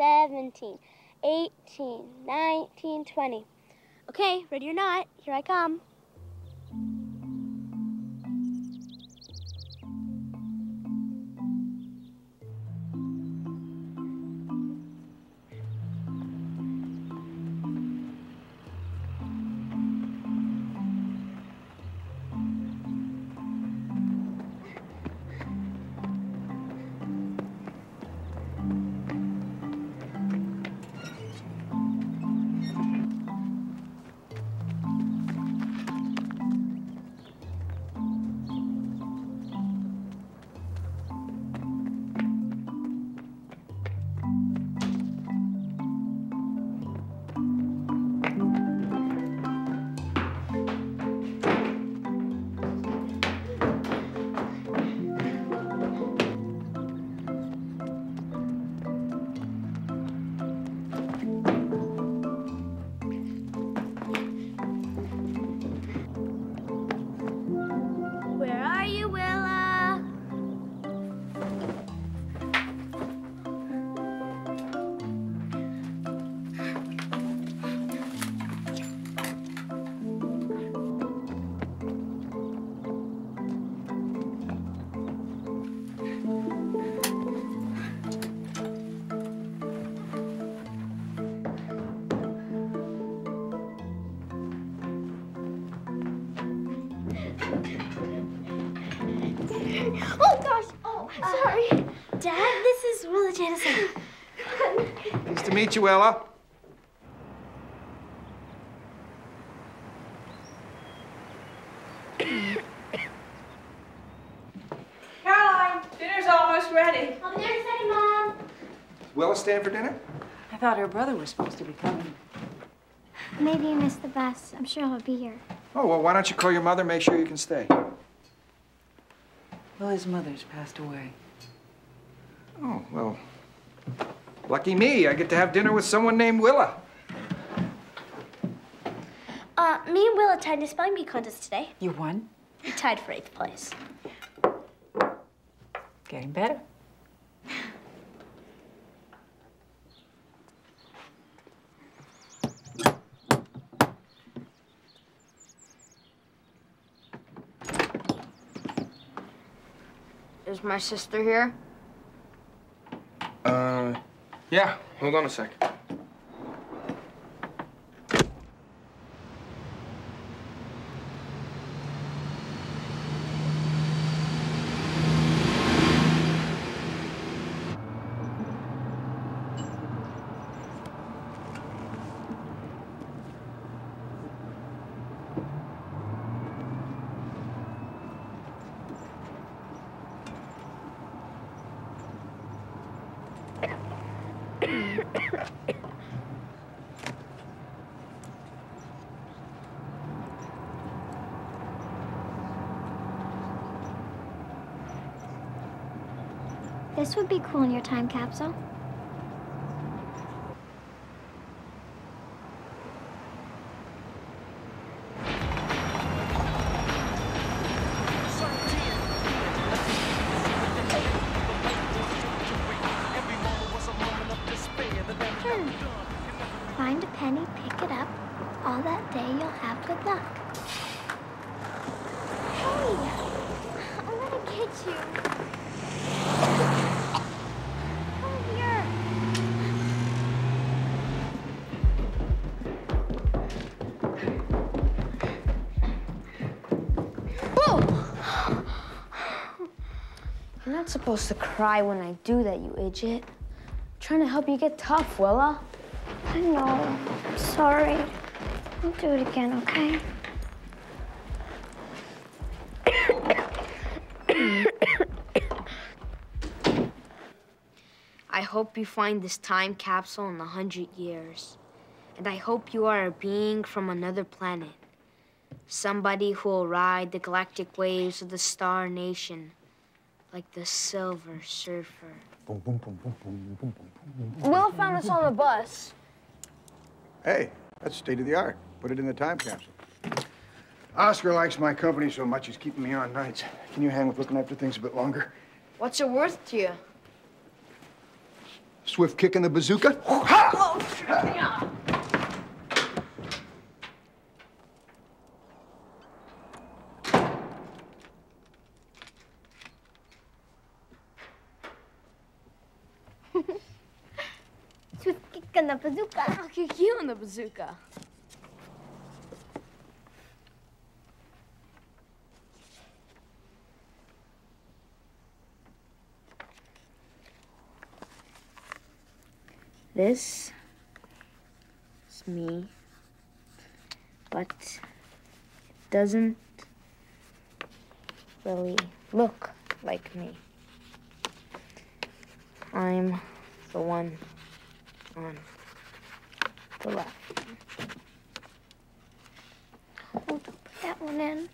17, 18, 19, 20. Okay, ready or not, here I come. Meet you, Ella. Caroline, dinner's almost ready. I'll be there in a second, Mom. Is Willa staying for dinner? I thought her brother was supposed to be coming. Maybe you missed the bus. I'm sure he'll be here. Oh, well, why don't you call your mother, make sure you can stay? Well, his mother's passed away. Oh, well, lucky me. I get to have dinner with someone named Willa. Uh, me and Willa tied in a spelling bee contest today. You won? We tied for eighth place. Getting better. Is my sister here? Uh, yeah. Hold on a sec. This would be cool in your time capsule. Supposed to cry when I do that, you idiot. I'm trying to help you get tough, Willa. I know. I'm sorry. I'll do it again, okay? I hope you find this time capsule in a hundred years. And I hope you are a being from another planet. Somebody who will ride the galactic waves of the Star Nation like the Silver Surfer. Will found us on the bus. Hey, that's state of the art. Put it in the time capsule. Oscar likes my company so much he's keeping me on nights. Can you hang with looking after things a bit longer? What's it worth to you? Swift kick in the bazooka? Swift in the bazooka. I'll kick you in the bazooka. This is me, but it doesn't really look like me. I'm the one on the left. Don't put that one in.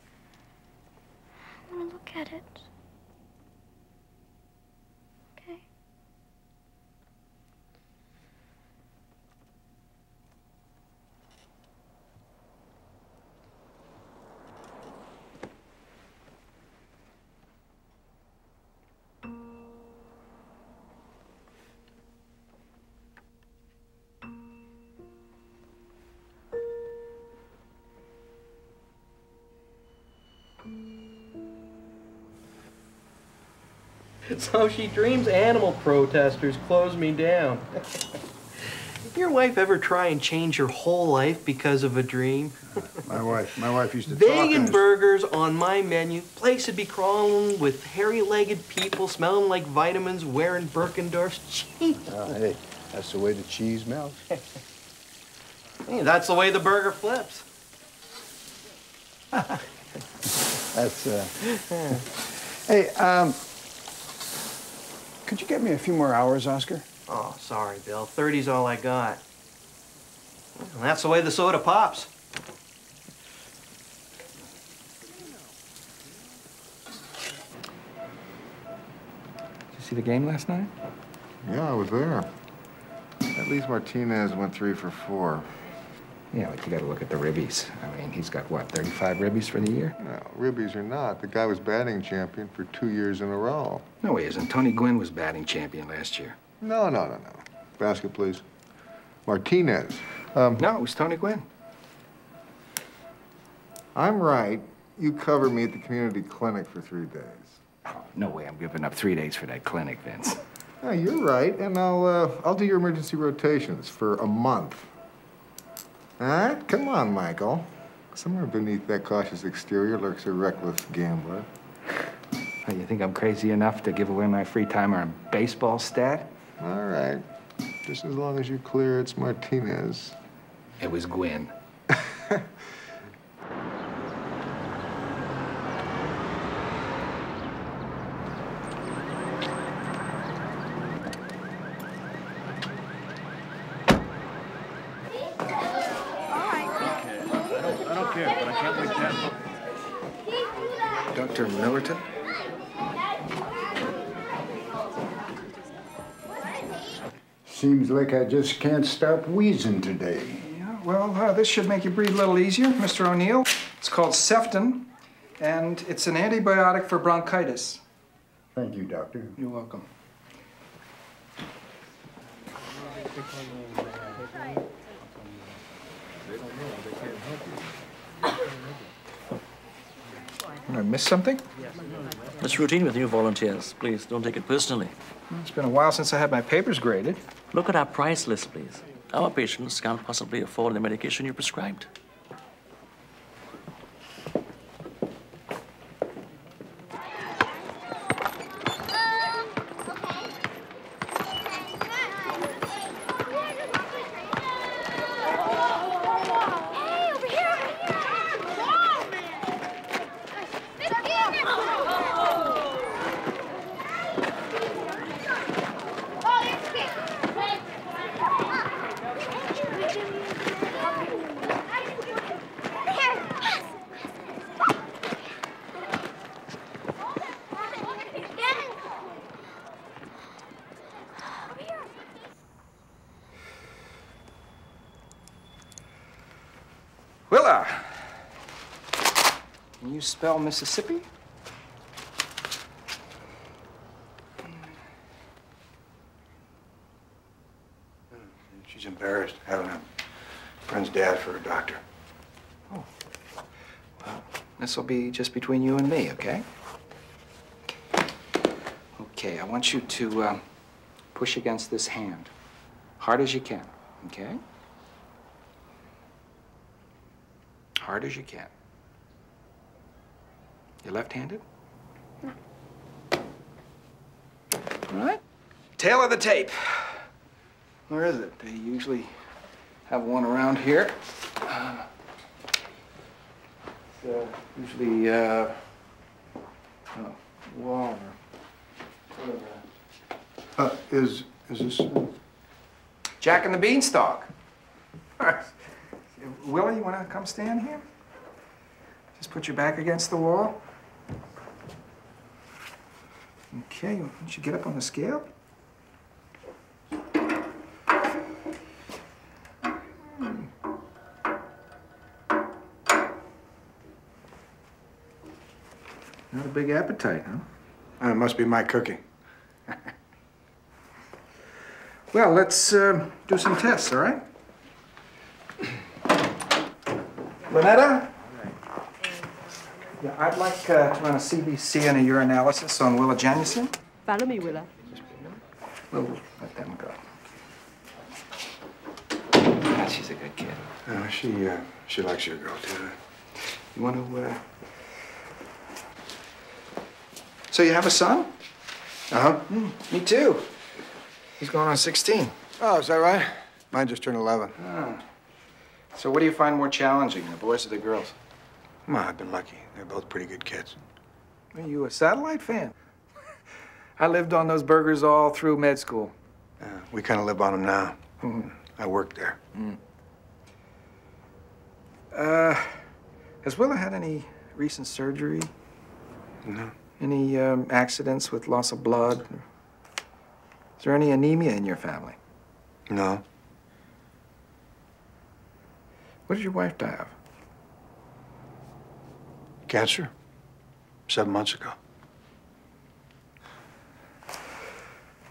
So she dreams animal protesters close me down. Your wife ever try and change your whole life because of a dream? My wife, my wife used to talk. Vegan and- burgers on my menu. Place would be crawling with hairy-legged people smelling like vitamins, wearing Birkendorf's. cheese. Oh, hey, that's the way the cheese melts. hey, that's the way the burger flips. That's, uh... hey, um... Could you get me a few more hours, Oscar? Oh, sorry, Bill. 30's all I got. And that's the way the soda pops. Did you see the game last night? Yeah, I was there. At least Martinez went three for four. Yeah, like you got to look at the ribbies. I mean, he's got what, 35 ribbies for the year? No, ribbies or not, the guy was batting champion for two years in a row. No, he isn't. Tony Gwynn was batting champion last year. No, no, no, no. Basket, please. Martinez. Um, No, it was Tony Gwynn. I'm right. You covered me at the community clinic for three days. Oh, no way I'm giving up three days for that clinic, Vince. Yeah, you're right, and I'll uh, I'll do your emergency rotations for a month. All right, come on, Michael. Somewhere beneath that cautious exterior lurks a reckless gambler. You think I'm crazy enough to give away my free time on a baseball stat? All right, just as long as you're clear, it's Martinez. It was Gwynn. Dr. Millerton? Seems like I just can't stop wheezing today. Yeah, well, uh, this should make you breathe a little easier, Mr. O'Neill. It's called Ceftin, and it's an antibiotic for bronchitis. Thank you, Doctor. You're welcome. I missed something? It's routine with new volunteers. Please don't take it personally. It's been a while since I had my papers graded. Look at our price list, please. Our patients can't possibly afford the medication you prescribed. spell Mississippi? Hmm. She's embarrassed having a friend's dad for a doctor. Oh. Well, this will be just between you and me, okay? Okay, I want you to um, push against this hand, hard as you can, okay? Hard as you can. Left-handed? No. All right. Tail of the tape. Where is it? They usually have one around here. Uh, it's, uh, usually, uh, oh, wall or Uh, is, is this, uh, Jack and the Beanstalk. Willie, you want to come stand here? Just put your back against the wall. Okay, why don't you get up on the scale? Not a big appetite, huh? uh, it must be my cooking. Well, let's uh, do some tests, all right? Lynetta? Yeah, I'd like uh, to run a CBC and a urinalysis on Willa Janison. Follow me, Willa. We'll let them go. Ah, she's a good kid. Uh, she, uh, she likes your girl, too. You want to, uh... So you have a son? Uh-huh. Me too. He's going on 16. Oh, is that right? Mine just turned 11. So what do you find more challenging, the boys or the girls? Well, I've been lucky. They're both pretty good kids. Are you a satellite fan? I lived on those burgers all through med school. Uh, we kind of live on them now. I work there. Uh, has Willa had any recent surgery? No. Any um, accidents with loss of blood? Is there any anemia in your family? No. What did your wife die of? Cancer? Seven months ago.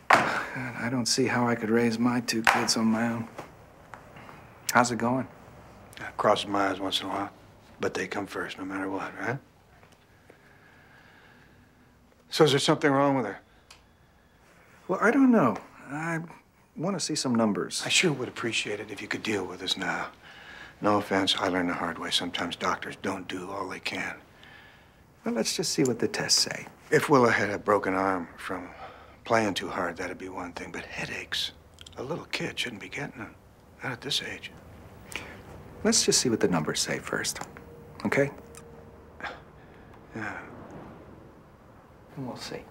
God, I don't see how I could raise my two kids on my own. How's it going? Uh, crosses my eyes once in a while. But they come first, no matter what, right? So is there something wrong with her? Well, I don't know. I want to see some numbers. I sure would appreciate it if you could deal with us now. No offense, I learned the hard way. Sometimes doctors don't do all they can. Well, let's just see what the tests say. If Willa had a broken arm from playing too hard, that'd be one thing. But headaches, a little kid shouldn't be getting them. Not at this age. Let's just see what the numbers say first. Okay? Yeah. And we'll see.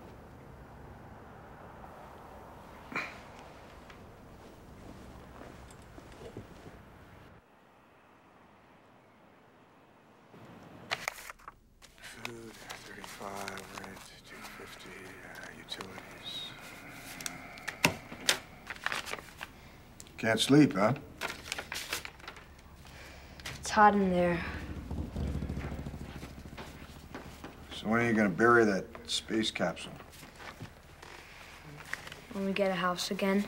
Food, 35, rent, 250, uh, utilities. Can't sleep, huh? It's hot in there. So when are you gonna bury that space capsule? When we get a house again?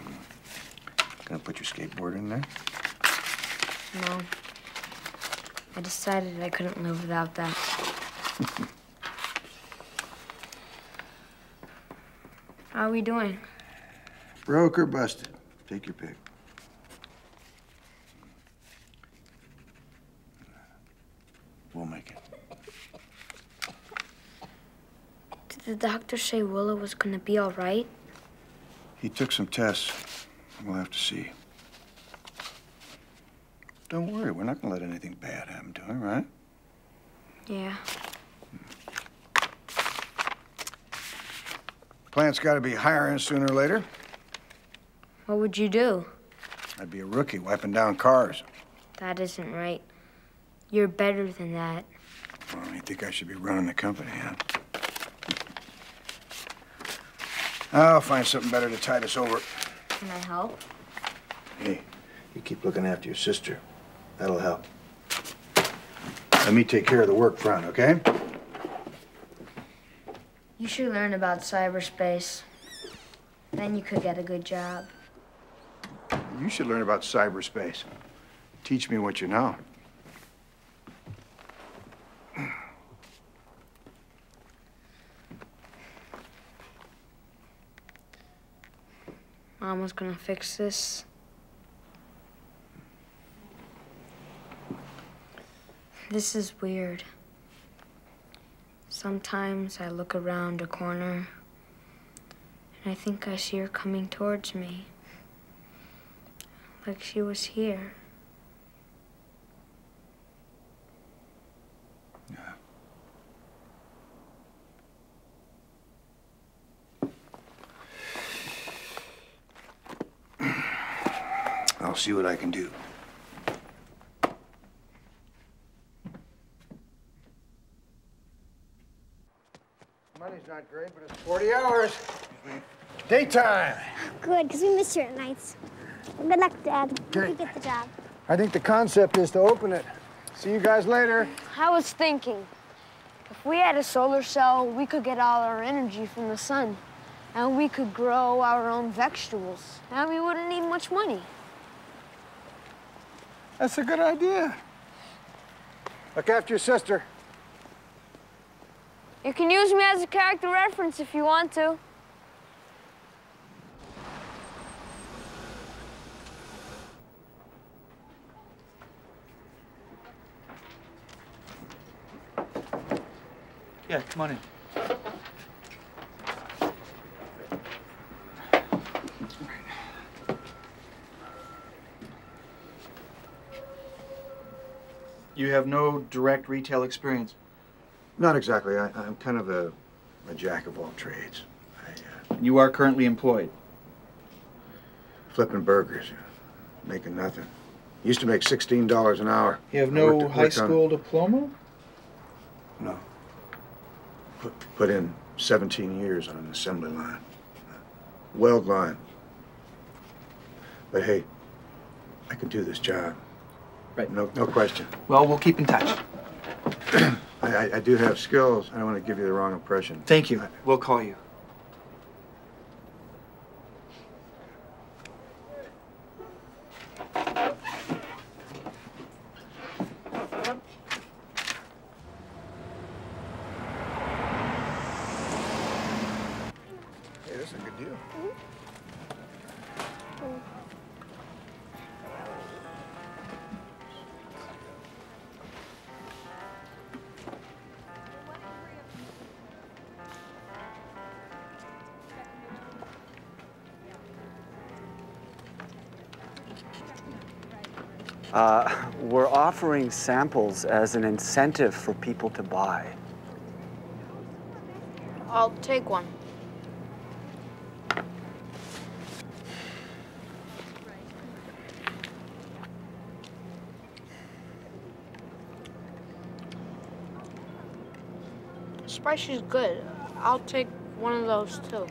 Gonna put your skateboard in there? No. I decided I couldn't live without that. How are we doing? Broke or busted? Take your pick. We'll make it. Did the doctor say Willa was gonna be all right? He took some tests. We'll have to see. Don't worry, we're not gonna let anything bad happen to her, right? Yeah. Plant's gotta be hiring sooner or later. What would you do? I'd be a rookie wiping down cars. That isn't right. You're better than that. Well, you think I should be running the company, huh? I'll find something better to tide us over. Can I help? Hey, you keep looking after your sister. That'll help. Let me take care of the work front, okay? You should learn about cyberspace. Then you could get a good job. You should learn about cyberspace. Teach me what you know. Mama's gonna fix this. This is weird. Sometimes I look around a corner and I think I see her coming towards me. Like she was here. I'll see what I can do. Money's not great, but it's 40 hours. Daytime. Good, because we miss you at nights. Good luck, Dad. Okay. You get the job. I think the concept is to open it. See you guys later. I was thinking, if we had a solar cell, we could get all our energy from the sun. And we could grow our own vegetables. And we wouldn't need much money. That's a good idea. Look after your sister. You can use me as a character reference if you want to. Yeah, come on in. You have no direct retail experience. Not exactly. I, I'm kind of a, a jack of all trades. I, uh, You are currently employed. flipping burgers, making nothing. Used to make $16 an hour. You have no worked- high worked on- school diploma? No. Put, put in 17 years on an assembly line. Weld line. But hey, I can do this job. Right. No, no question. Well, we'll keep in touch. I, I, I do have skills. I don't want to give you the wrong impression. Thank you. We'll call you. Offering samples as an incentive for people to buy. I'll take one. Spicy's good. I'll take one of those too.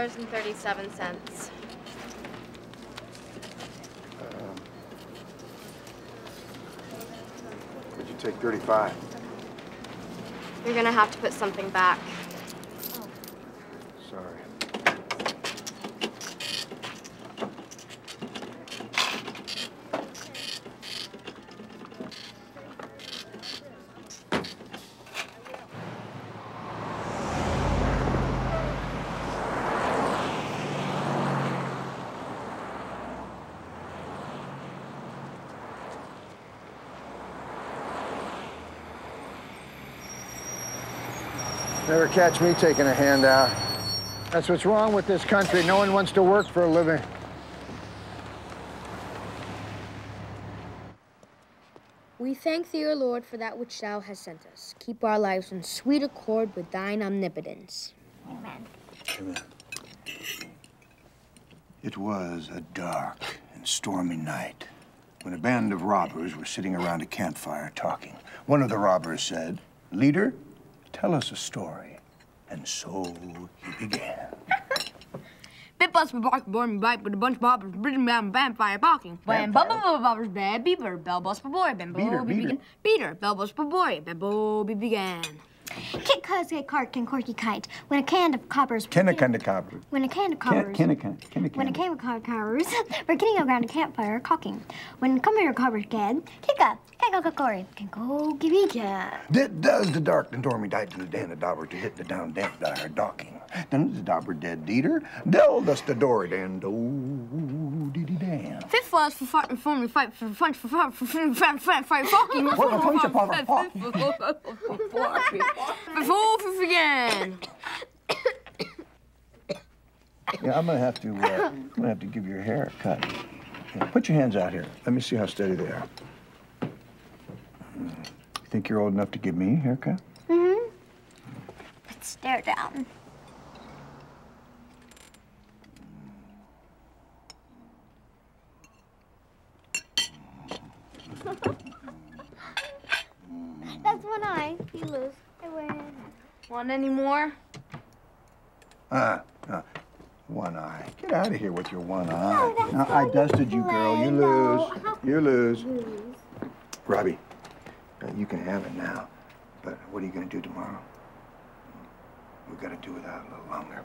Thirty-nine dollars and thirty-seven cents. Could you take 35? You're gonna have to put something back. Sorry. Never catch me taking a handout. That's what's wrong with this country. No one wants to work for a living. We thank thee, O Lord, for that which thou hast sent us. Keep our lives in sweet accord with thine omnipotence. Amen. Amen. It was a dark and stormy night when a band of robbers were sitting around a campfire talking. One of the robbers said, Leader, tell us a story. And so he began. Bit bus bark, born bite with a bunch of bobbers, bridging down vampire barking. When bubble bobbers bad beaver, bell bus for boy, bambo be began. Beater, bell bus for boy, bambo be began. Kit cuz get cark and corky kite. When a can of coppers. Kennekinda copper. When a can of coppers. Kennekinda. When a can of coppers. We're getting around a campfire cocking. When come here coppers can. Kick up. Can go cory. Can go give me. Dit does the dark and dormy died to the dan the dauber to hit the down damp die docking. Then the dauber dead deeder, del dust the dory dan do dee dee dan. Fifth was for fight for me fight for punch for fight for fight fight fight fight fucking. What the punch upon a fuck? Before we begin. Yeah, I'm gonna have to. Uh, I'm gonna have to give your hair a cut. Yeah, put your hands out here. Let me see how steady they are. You think you're old enough to give me a haircut? Mm-hmm. Let's stare down. That's one eye. You lose. I win. Want any more? Uh, uh, one eye. Get out of here with your one eye. No, that's now, I dusted you, girl. You lose. How- You lose. Lose. Robbie, uh, you can have it now, but what are you gonna do tomorrow? We've got to do without a little longer.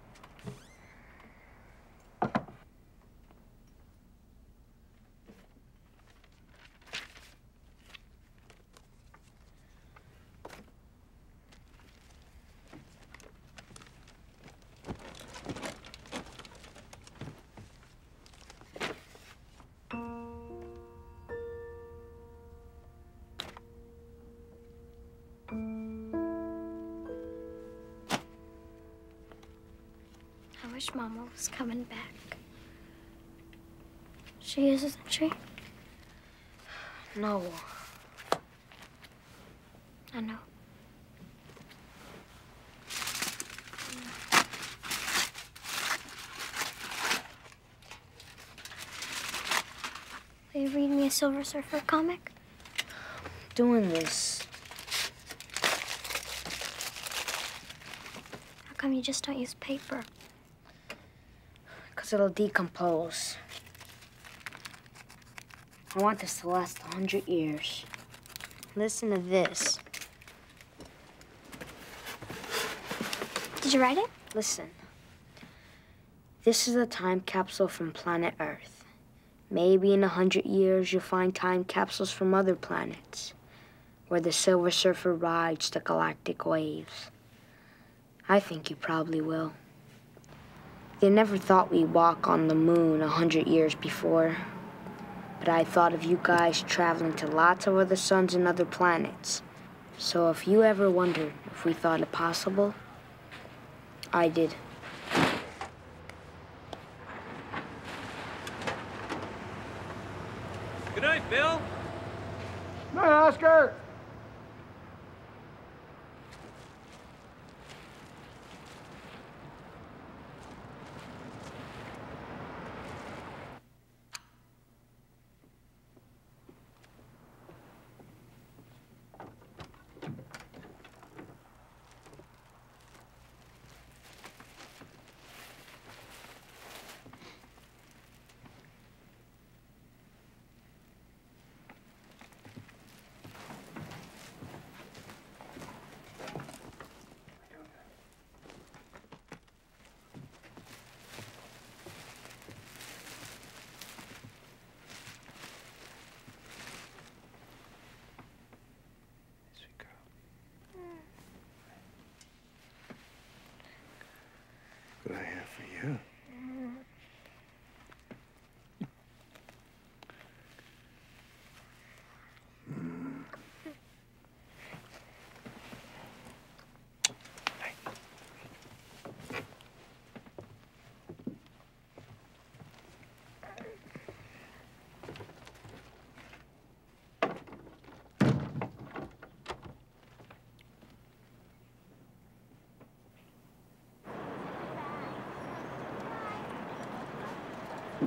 wish Mama was coming back. She is, isn't she? No. I know. Will you read me a Silver Surfer comic? Doing this. How come you just don't use paper? It'll decompose. I want this to last a hundred years. Listen to this. Did you write it? Listen. This is a time capsule from planet Earth. Maybe in a hundred years you'll find time capsules from other planets where the Silver Surfer rides the galactic waves. I think you probably will. They never thought we'd walk on the moon a hundred years before. But I thought of you guys traveling to lots of other suns and other planets. So if you ever wondered if we thought it possible, I did. Good night, Bill. Good Night, Oscar.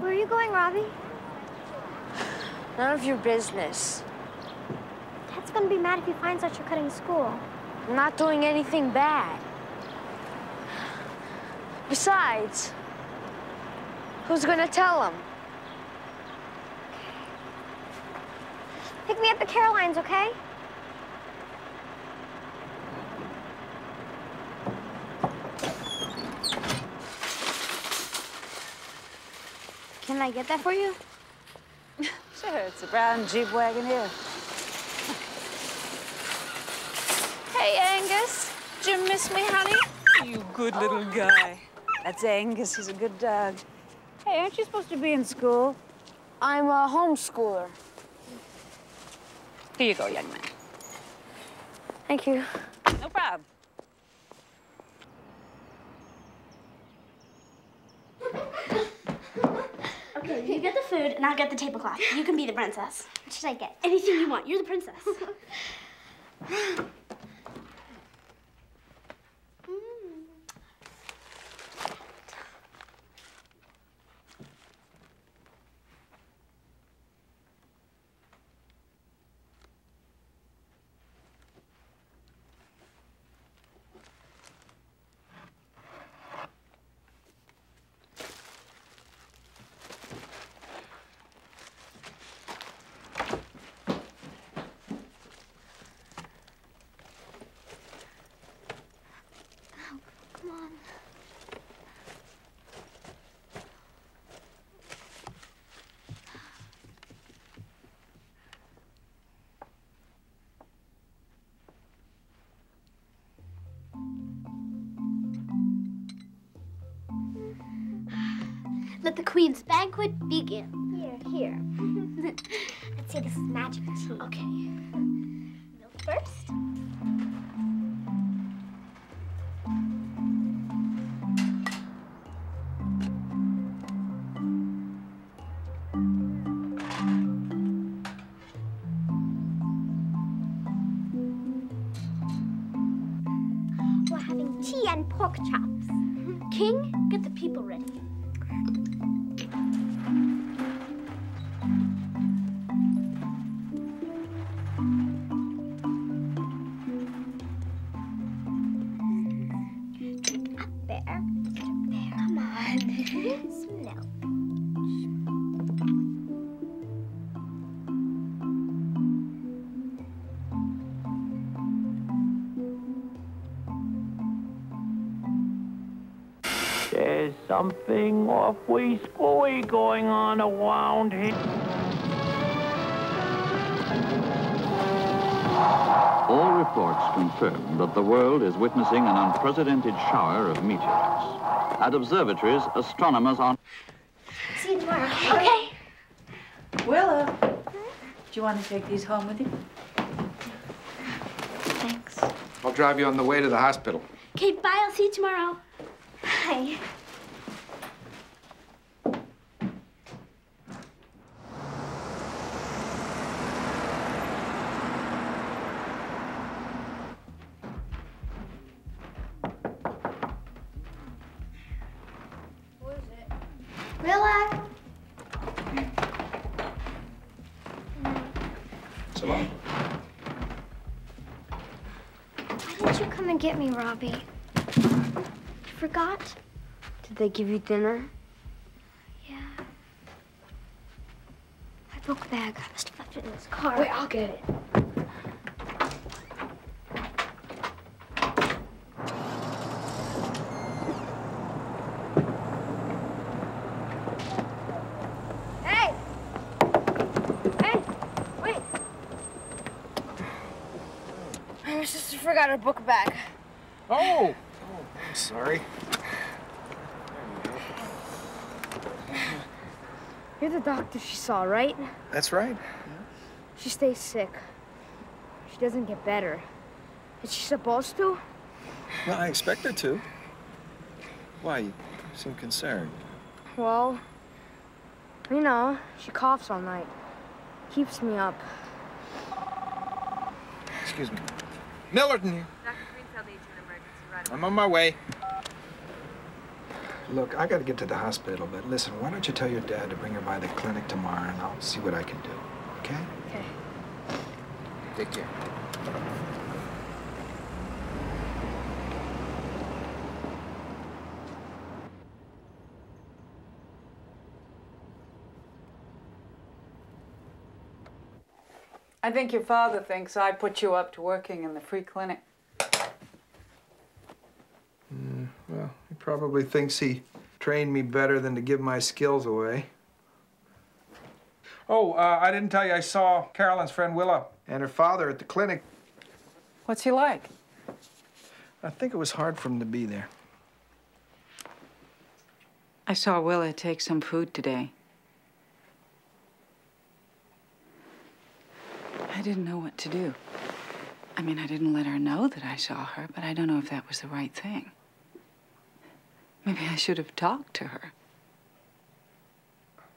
Where are you going, Robbie? None of your business. Dad's gonna be mad if he finds out you're cutting school. I'm not doing anything bad. Besides, who's gonna tell him? Pick me up at Caroline's, okay? I get that for you? Sure, it's a brown Jeep wagon here. Hey, Angus. Did you miss me, honey? You good little guy. That's Angus. He's a good dog. Hey, aren't you supposed to be in school? I'm a homeschooler. Here you go, young man. Thank you. No problem. Okay, you get the food, and I'll get the tablecloth. You can be the princess. What should I get? Anything you want. You're the princess. banquet begin. Here, here. Let's see, this is magic tea. Okay. That the world is witnessing an unprecedented shower of meteorites. At observatories, astronomers are... See you tomorrow. Okay. Willa, uh, do you want to take these home with you? Thanks. I'll drive you on the way to the hospital. Okay, bye. I'll see you tomorrow. Hi. So long. Why didn't you come and get me, Robbie? You forgot? Did they give you dinner? Yeah. My book bag. I must have left it in his car. Wait, I'll get it. Hey! Hey! Wait! My sister forgot her book bag. Oh! oh I'm sorry. You're the doctor she saw, right? That's right. She stays sick. She doesn't get better. Is she supposed to? Well, I expect her to. Why? You seem concerned. Well, you know, she coughs all night. Keeps me up. Excuse me. Millerton here. Dr. Greenfield needs an emergency run. I'm on my way. Look, I gotta get to the hospital, but listen, why don't you tell your dad to bring her by the clinic tomorrow and I'll see what I can do, okay? Okay. Take care. I think your father thinks I put you up to working in the free clinic. Mm, well, he probably thinks he trained me better than to give my skills away. Oh, uh, I didn't tell you, I saw Carolyn's friend Willa and her father at the clinic. What's he like? I think it was hard for him to be there. I saw Willa take some food today. Didn't know what to do. I mean, I didn't let her know that I saw her, but I don't know if that was the right thing. Maybe I should have talked to her.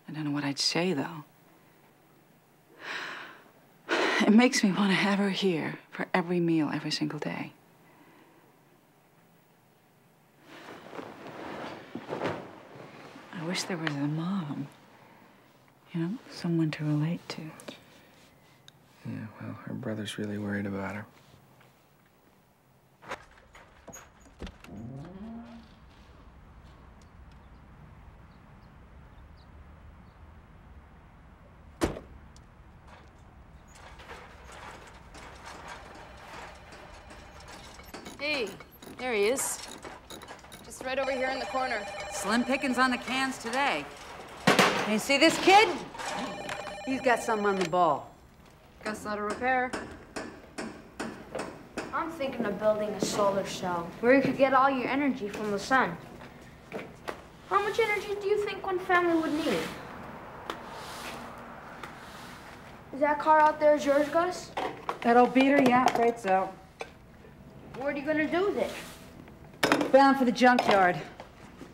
I don't know what I'd say, though. It makes me want to have her here for every meal, every single day. I wish there was a mom. You know, someone to relate to. Yeah, well, her brother's really worried about her. Hey, there he is. Just right over here in the corner. Slim pickings on the cans today. And you see this kid? He's got something on the ball. Guess that'll repair. I'm thinking of building a solar cell where you could get all your energy from the sun. How much energy do you think one family would need? Is that car out there yours, Gus? That old beater? Yeah, right so. What are you gonna do with it? Bound for the junkyard.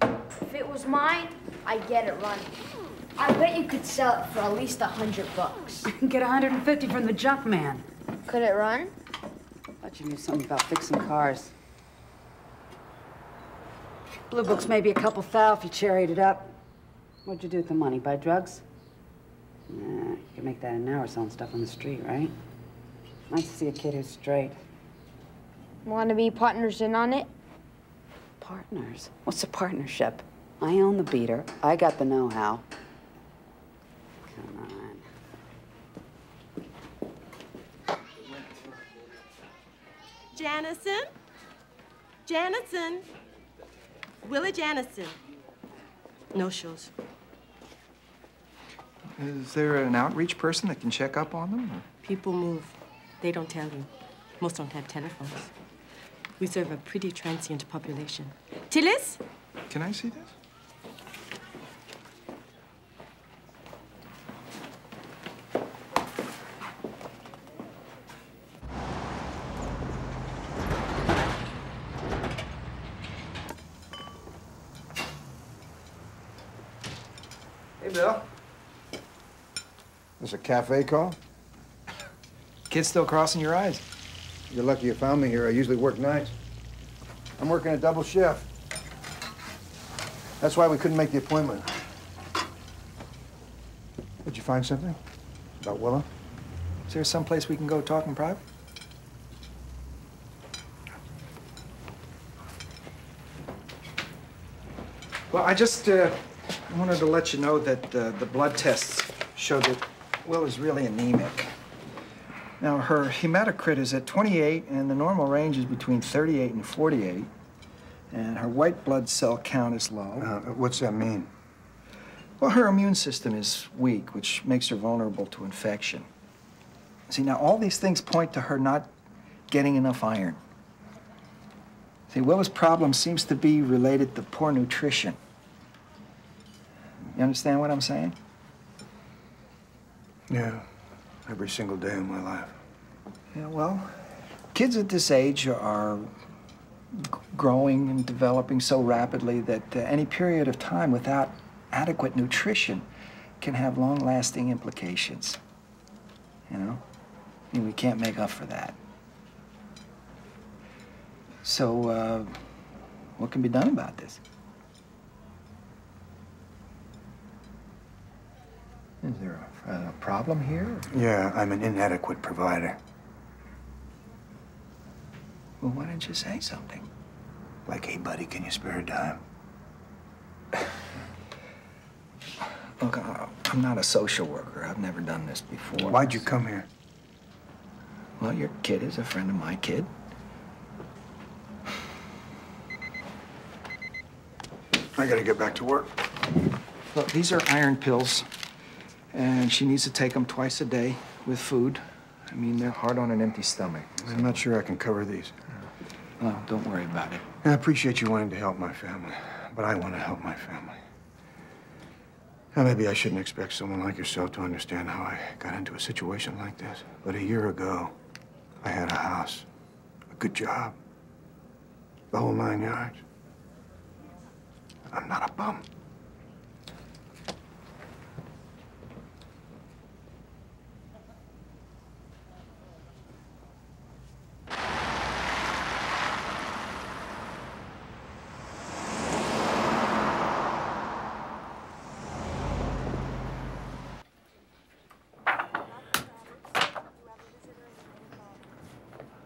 If it was mine, I'd get it running. I bet you could sell it for at least a hundred bucks. Get a 150 from the junk man. Could it run? I Thought you knew something about fixing cars. Blue Book's maybe a couple thou if you cherried it up. What'd you do with the money? Buy drugs? Nah, you can make that an hour selling stuff on the street, right? Nice to see a kid who's straight. Want to be partners in on it? Partners? What's a partnership? I own the beater. I got the know-how. Janison? Janison? Willa Janison. No shows. Is there an outreach person that can check up on them? or- People move. They don't tell you. Most don't have telephones. We serve a pretty transient population. Tillis? Can I see this? Hey, Bill. This a cafe call? Kid's still crossing your eyes. You're lucky you found me here. I usually work nights. I'm working a double shift. That's why we couldn't make the appointment. Did you find something? About Willa? Is there some place we can go talk in private? Well, I just uh, wanted to let you know that uh, the blood tests showed that Will is really anemic. Now, her hematocrit is at 28, and the normal range is between 38 and 48. And her white blood cell count is low. Uh, what's that mean? Well, her immune system is weak, which makes her vulnerable to infection. See, now all these things point to her not getting enough iron. See, Willa's problem seems to be related to poor nutrition. You understand what I'm saying? Yeah, every single day of my life. Yeah, well, kids at this age are growing and developing so rapidly that uh, any period of time without adequate nutrition can have long-lasting implications. You know? I mean, we can't make up for that. So, uh, what can be done about this? Is there a a problem here? Yeah, I'm an inadequate provider. Well, why didn't you say something? Like, hey, buddy, can you spare a dime? Look, I'm not a social worker. I've never done this before. Why'd you come here? Well, your kid is a friend of my kid. I gotta get back to work. Look, these are iron pills, and she needs to take them twice a day with food. I mean, they're hard on an empty stomach. I'm not sure I can cover these. Well, don't worry about it. I appreciate you wanting to help my family, but I want to help my family. Now, maybe I shouldn't expect someone like yourself to understand how I got into a situation like this. But a year ago, I had a house, a good job, the whole nine yards. I'm not a bum.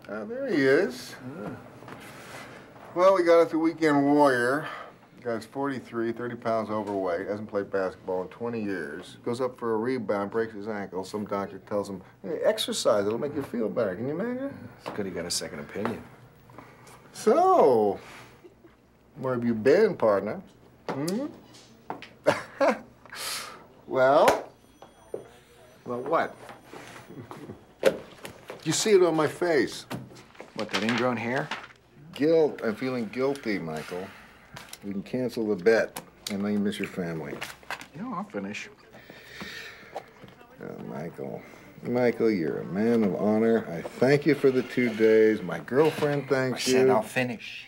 Ah, there he is. Well, we got us a weekend warrior. Guy's 43, 30 pounds overweight, hasn't played basketball in 20 years. Goes up for a rebound, breaks his ankle. Some doctor tells him, hey, exercise, it'll make you feel better. Can you imagine? It's good he got a second opinion. So, where have you been, partner? Hmm? well? Well, what? you see it on my face. What, that ingrown hair? Guilt. I'm feeling guilty, Michael. We can cancel the bet, and then you miss your family. No, I'll finish. Oh, Michael. Michael, you're a man of honor. I thank you for the two days. My girlfriend thanks I you. said I'll finish.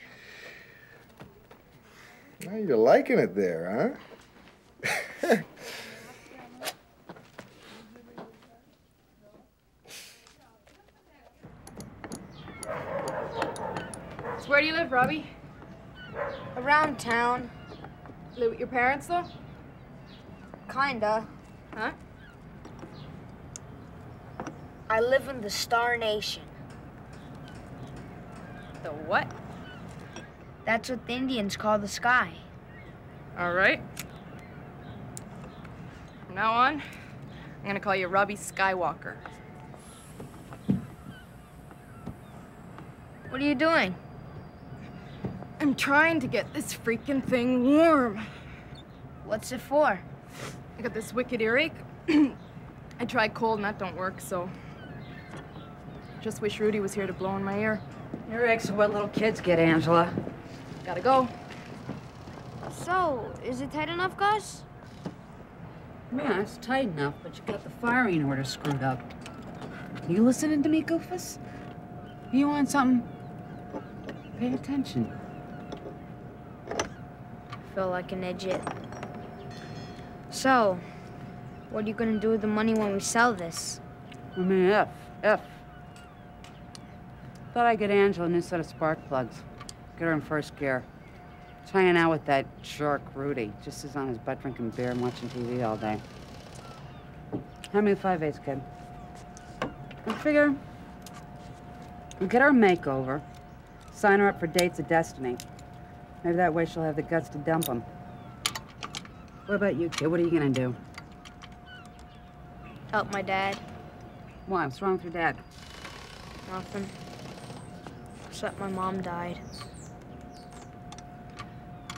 Now you're liking it there, huh? where do you live, Robbie? Around town. Live with your parents, though? Kinda. Huh? I live in the Star Nation. The what? That's what the Indians call the sky. All right. From now on, I'm gonna call you Robbie Skywalker. What are you doing? I'm trying to get this freaking thing warm. What's it for? I got this wicked earache. I tried cold and that don't work, so. Just wish Rudy was here to blow in my ear. Earaches are what little kids get, Angela. Gotta go. So, is it tight enough, Gus? Yeah, it's tight enough, but you got the firing order screwed up. You listening to me, Goofus? You want something? Pay attention. Feel like an idiot. So, what are you gonna do with the money when we sell this? I mean, if, if. Thought I'd get Angela a new set of spark plugs. Get her in first gear. She's hanging out with that jerk, Rudy. Just sits on his butt drinking beer and watching TV all day. How many five eighths, kid? I figure we'll get her a makeover, sign her up for dates of destiny. Maybe that way she'll have the guts to dump him. What about you, kid? What are you gonna do? Help my dad. Why? What's wrong with your dad? Nothing. Except my mom died.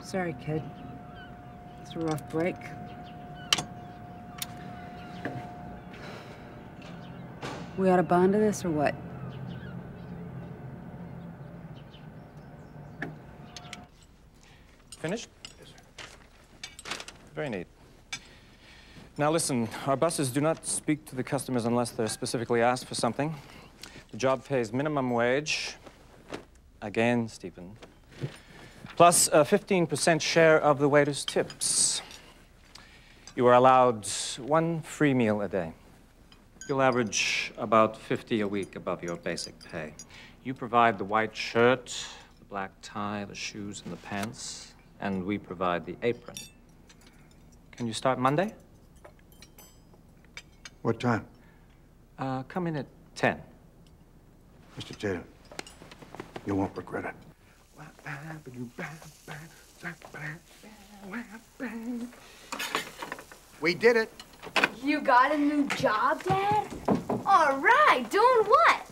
Sorry, kid. It's a rough break. We ought to bond to this or what? Finished? Yes, sir. Very neat. Now listen, our buses do not speak to the customers unless they're specifically asked for something. The job pays minimum wage. Again, Stephen. Plus a 15% share of the waiter's tips. You are allowed one free meal a day. You'll average about 50 a week above your basic pay. You provide the white shirt, the black tie, the shoes, and the pants, and we provide the apron. Can you start Monday? What time? Uh, come in at 10. Mr. Tatum, you won't regret it. We did it. You got a new job, Dad? All right, doing what?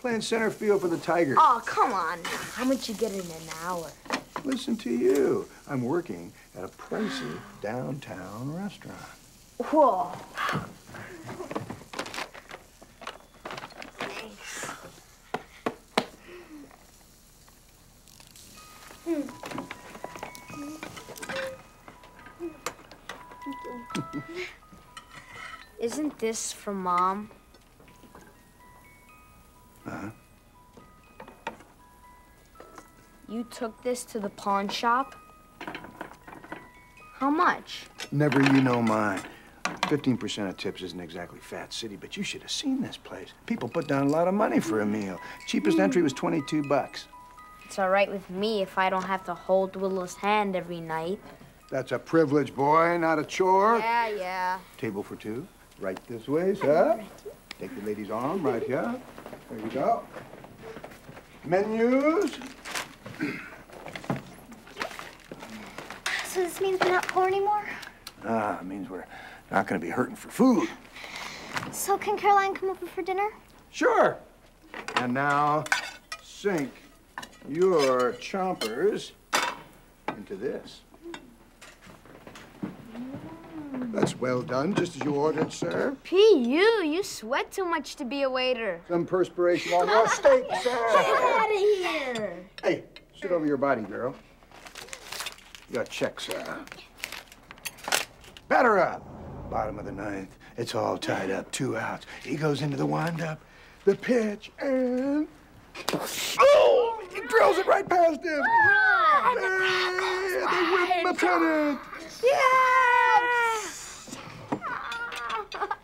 Playing center field for the Tigers. Oh, come on. How much you get in an hour? Listen to you. I'm working at a pricey downtown restaurant. Whoa. Isn't this from Mom? You took this to the pawn shop? How much? Never you know mine. 15% of tips isn't exactly Fat City, but you should have seen this place. People put down a lot of money for a meal. Cheapest hmm. entry was 22 bucks. It's all right with me if I don't have to hold Willa's hand every night. That's a privilege, boy, not a chore. Yeah, yeah. Table for two. Right this way, sir. Take the lady's arm right here. There you go. Menus. So this means we're not poor anymore? Ah, it means we're not going to be hurting for food. So can Caroline come over for dinner? Sure. And now, sink your chompers into this. That's well done, just as you ordered, sir. P.U., you sweat too much to be a waiter. Some perspiration on your steak, sir. Get out of here. Hey, sit over your body, girl. Your checks sir. Batter up. Bottom of the ninth. It's all tied up. Two outs. He goes into the windup, the pitch, and. Oh! He drills it right past him. Hey, they win the pennant. Yes!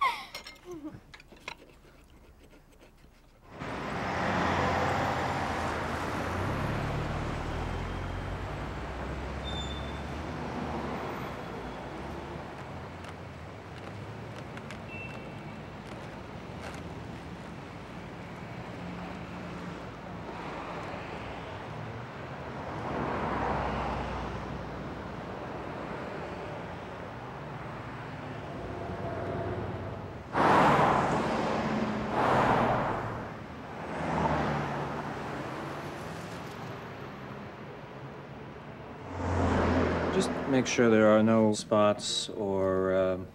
Just make sure there are no spots or um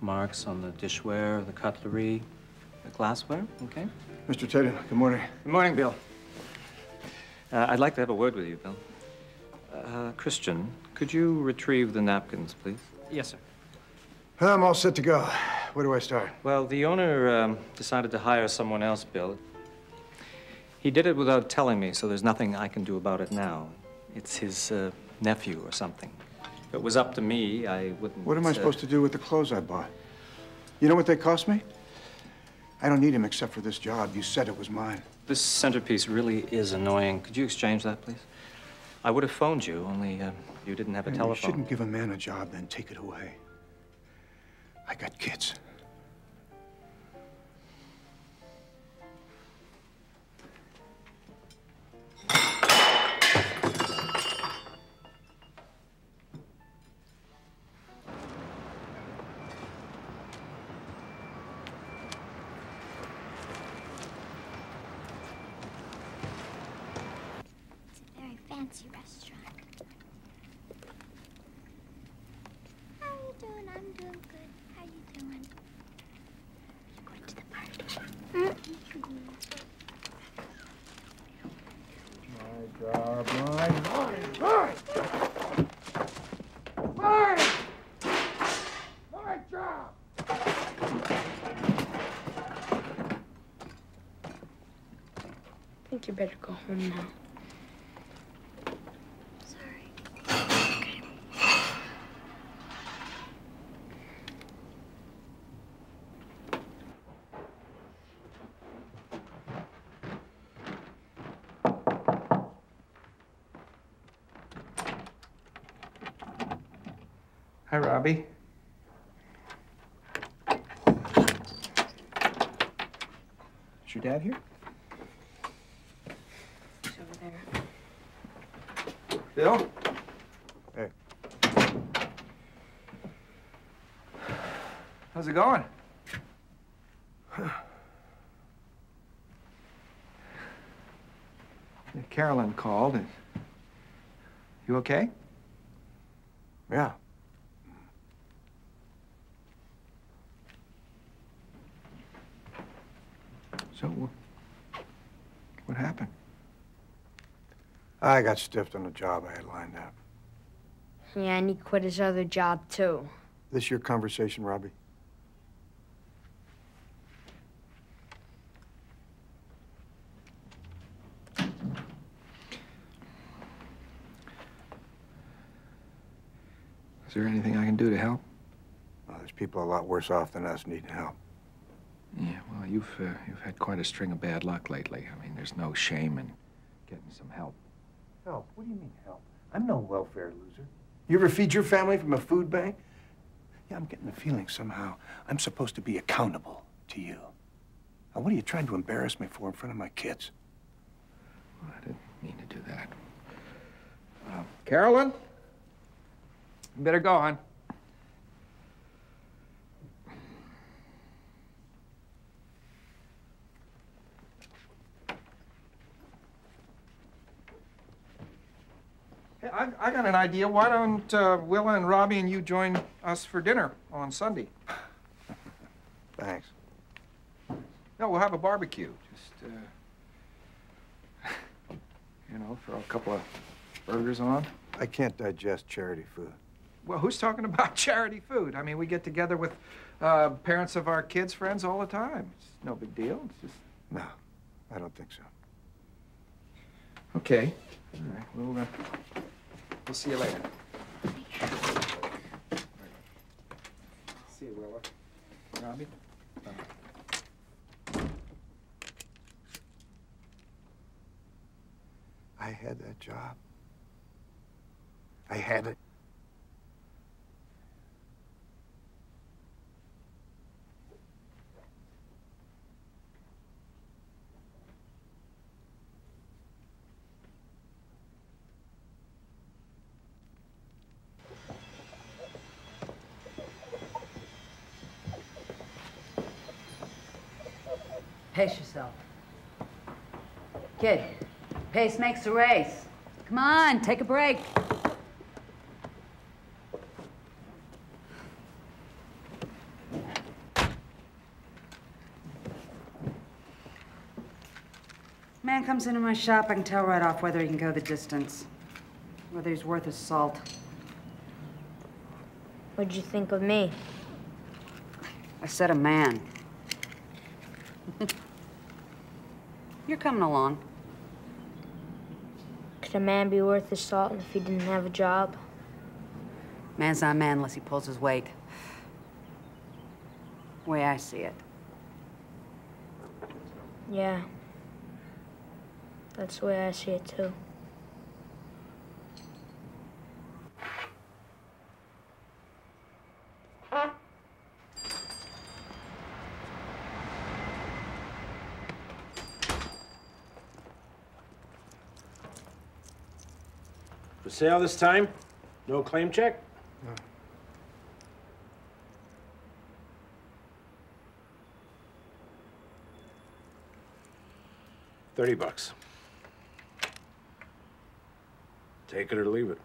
marks on the dishware, the cutlery, the glassware, okay? Mr. Tatum, good morning. Good morning, Bill. Uh, I'd like to have a word with you, Bill. Uh, Christian, could you retrieve the napkins, please? Yes, sir. I'm all set to go. Where do I start? Well, the owner um, decided to hire someone else, Bill. He did it without telling me, so there's nothing I can do about it now. It's his uh, nephew or something. It was up to me, I wouldn't. What am I uh, supposed to do with the clothes I bought? You know what they cost me? I don't need him except for this job. You said it was mine. This centerpiece really is annoying. Could you exchange that, please? I would have phoned you, only uh, you didn't have a Man, telephone. You shouldn't give a man a job, then take it away. I got kids. Home now. Hi, Robbie. Is your dad here? It's over there. Bill? Hey. How's it going? Carolyn called. and- You okay? Yeah. So, wh- what happened? I got stiffed on the job I had lined up. Yeah, and he quit his other job too. This your conversation, Robbie? Is there anything I can do to help? Well, there's people a lot worse off than us needing help. Yeah, well, you've uh, you've had quite a string of bad luck lately. I mean, there's no shame in getting some help. Help? What do you mean help? No welfare loser. You ever feed your family from a food bank? Yeah, I'm getting the feeling somehow I'm supposed to be accountable to you. Now, what are you trying to embarrass me for in front of my kids? Well, I didn't mean to do that. Uh, Carolyn? You better go, hon. I, I got an idea. Why don't uh, Willa and Robbie and you join us for dinner on Sunday? Thanks. No, we'll have a barbecue. Just, uh, you know, throw a couple of burgers on. I can't digest charity food. Well, who's talking about charity food? I mean, we get together with uh, parents of our kids' friends all the time. It's no big deal. It's just. No, I don't think so. Okay. All right. We'll, uh, we'll see you later. See you, Willa. Robbie? I had that job. I had it. Pace yourself. Kid, pace makes the race. Come on, take a break. Man comes into my shop, I can tell right off whether he can go the distance, whether he's worth his salt. What'd you think of me? I said a man. You're coming along. Could a man be worth his salt if he didn't have a job? Man's not a man unless he pulls his weight. Way I see it. Yeah. That's the way I see it too. Sale this time? No claim check? Thirty bucks. Take it or leave it.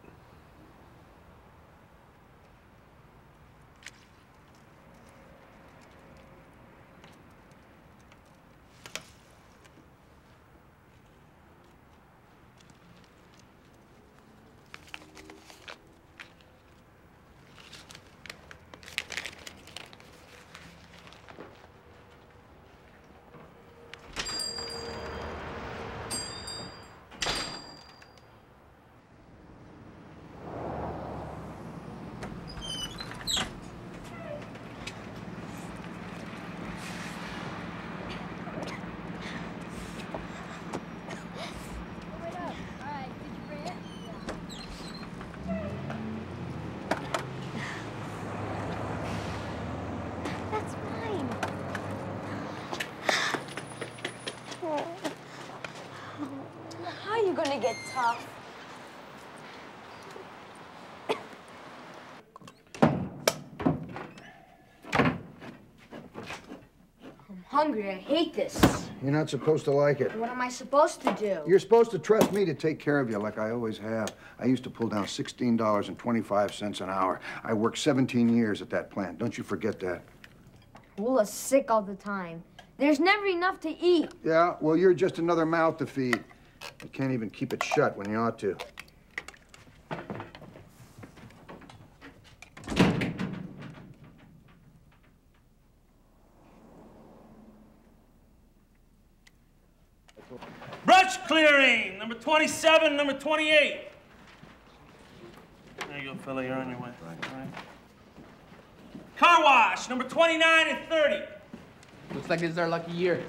Gonna get tough. I'm hungry. I hate this. You're not supposed to like it. What am I supposed to do? You're supposed to trust me to take care of you like I always have. I used to pull down $16.25 an hour. I worked 17 years at that plant. Don't you forget that. Willa's sick all the time. There's never enough to eat. Yeah, well, you're just another mouth to feed. You can't even keep it shut when you ought to. Brush clearing, number 27, number 28. There you go, fella, you're on your way. All right. Car wash, number 29 and 30. Looks like this is our lucky year.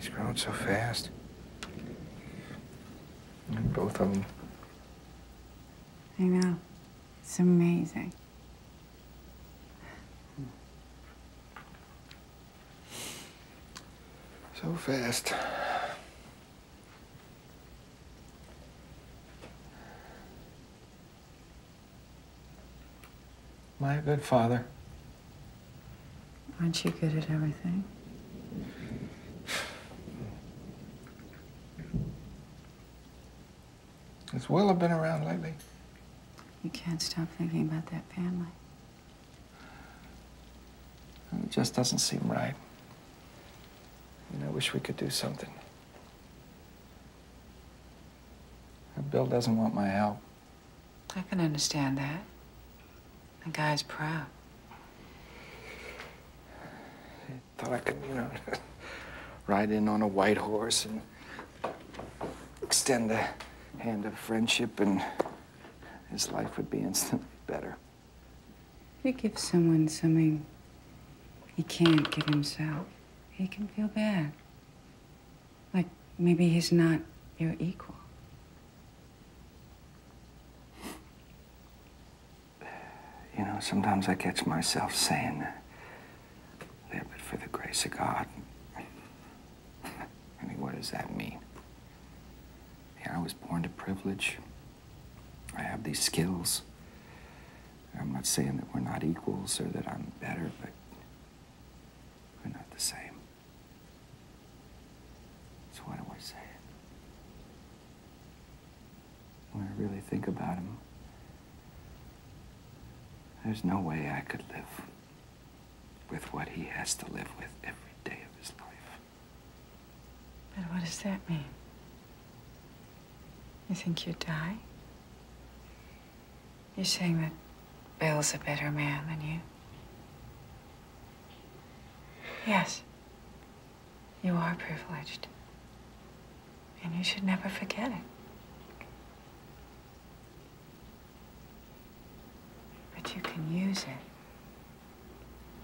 He's grown so fast. And both of them. I know. It's amazing. So fast. A good father? Aren't you good at everything? Has Willa been around lately? You can't stop thinking about that family. It just doesn't seem right. And I wish we could do something. Bill doesn't want my help. I can understand that. The guy's proud. I Thought I could, you know, ride in on a white horse and extend the hand of friendship, and his life would be instantly better. You give someone something he can't give himself, he can feel bad. Like maybe he's not your equal. You know, sometimes I catch myself saying that. Yeah, but for the grace of God. I mean, what does that mean? Was born to privilege. I have these skills. I'm not saying that we're not equals or that I'm better, but we're not the same. So why do I say it? When I really think about him, there's no way I could live with what he has to live with every day of his life. But what does that mean? You think you'd die? You're saying that Bill's a better man than you? Yes. You are privileged. And you should never forget it. But you can use it.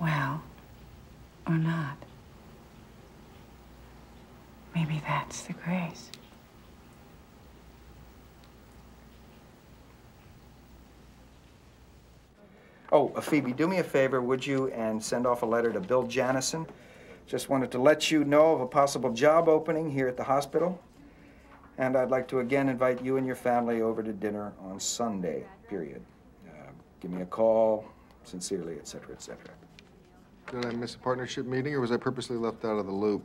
Well, or not. Maybe that's the grace. Oh, Phoebe, do me a favor, would you, and send off a letter to Bill Janison? Just wanted to let you know of a possible job opening here at the hospital. And I'd like to again invite you and your family over to dinner on Sunday, period. Uh, give me a call, sincerely, et cetera, et cetera. Did I miss a partnership meeting, or was I purposely left out of the loop?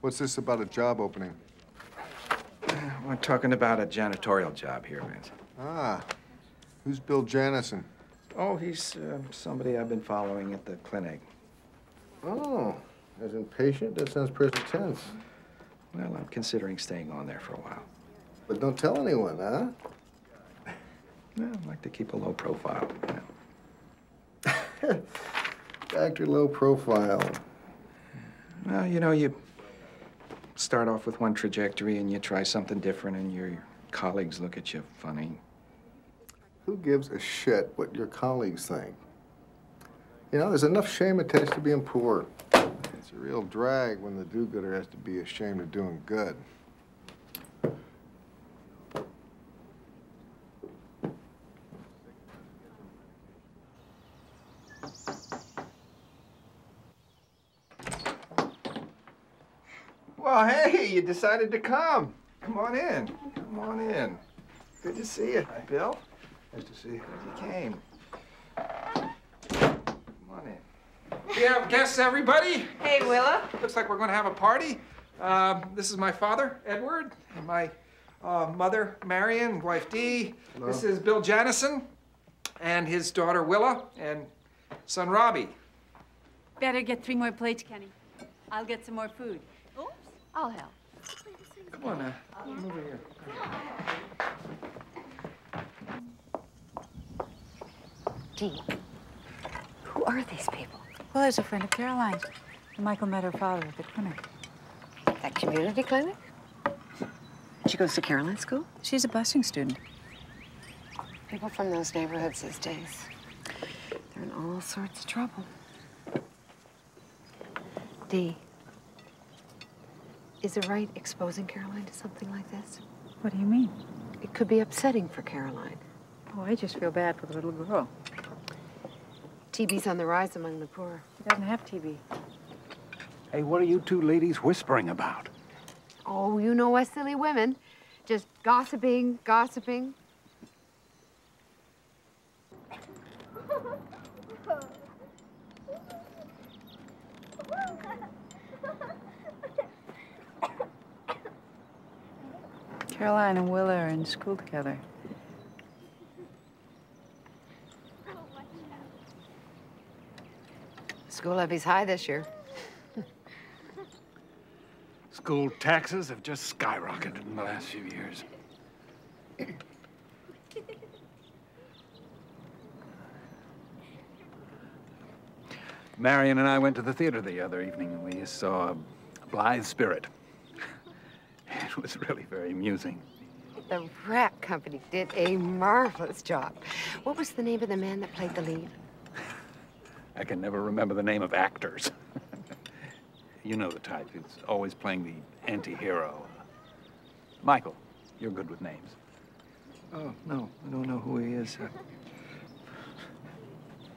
What's this about a job opening? We're talking about a janitorial job here, Vince. Ah, who's Bill Janison? Oh, he's uh, somebody I've been following at the clinic. Oh, as in patient? That sounds present tense. Well, I'm considering staying on there for a while. But don't tell anyone, huh? Well, I'd like to keep a low profile. Doctor, low profile. Well, you know, you start off with one trajectory and you try something different and your colleagues look at you funny. Who gives a shit what your colleagues think? You know, there's enough shame attached to being poor. It's a real drag when the do-gooder has to be ashamed of doing good. Well, hey, you decided to come. Come on in. Come on in. Good to see you, Bill. Nice to see you. Glad you came. Come on in. We have guests, everybody. Hey, Willa. Looks like we're going to have a party. Um, this is my father, Edward, and my uh, mother, Marion, wife Dee. Hello. This is Bill Janison, and his daughter, Willa, and son, Robbie. Better get three more plates, Kenny. I'll get some more food. Oops. I'll help. Come on now. Come over here. Dee, who are these people? Well, there's a friend of Caroline's. Michael met her father at the clinic. That community clinic? She goes to Caroline School? She's a busing student. People from those neighborhoods these days, they're in all sorts of trouble. Dee, is it right exposing Caroline to something like this? What do you mean? It could be upsetting for Caroline. Oh, I just feel bad for the little girl. TB's on the rise among the poor. She doesn't have TB. Hey, what are you two ladies whispering about? Oh, you know us silly women. Just gossiping, gossiping. Caroline and Willa are in school together. School levy's high this year. School taxes have just skyrocketed in the last few years. Marion and I went to the theater the other evening and we saw Blithe Spirit. It was really very amusing. The rep company did a marvelous job. What was the name of the man that played the lead? I can never remember the name of actors. you know the type. He's always playing the anti-hero. Michael, you're good with names. Oh, no, I don't know who he is.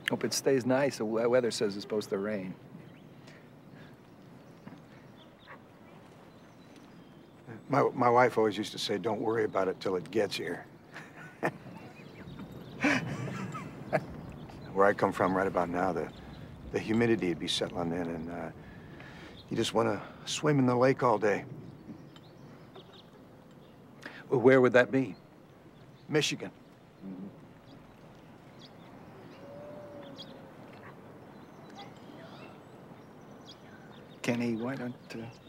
Hope it stays nice. The weather says it's supposed to rain. My, my wife always used to say, don't worry about it till it gets here. Where I come from right about now, the, the humidity would be settling in, and uh, you just want to swim in the lake all day. Well, Where would that be? Michigan. Kenny, why don't... Uh...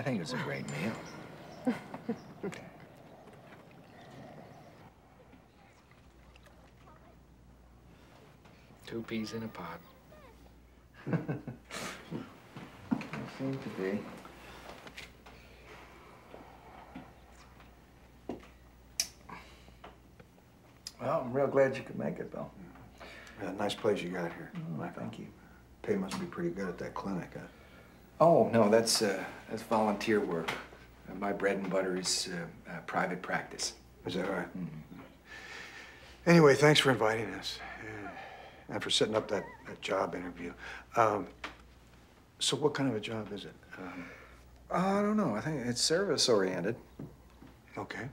I think it's a great meal. Two peas in a pod. seem to be. Well, I'm real glad you could make it, Bill. Yeah, nice place you got here. Oh, thank you. Pay must be pretty good at that clinic, huh? Oh, no, that's, uh, that's volunteer work. Uh, my bread and butter is uh, uh, private practice. Is that right? Anyway, thanks for inviting us uh, and for setting up that, that job interview. Um, so, what kind of a job is it? Um, I don't know. I think it's service oriented. Okay.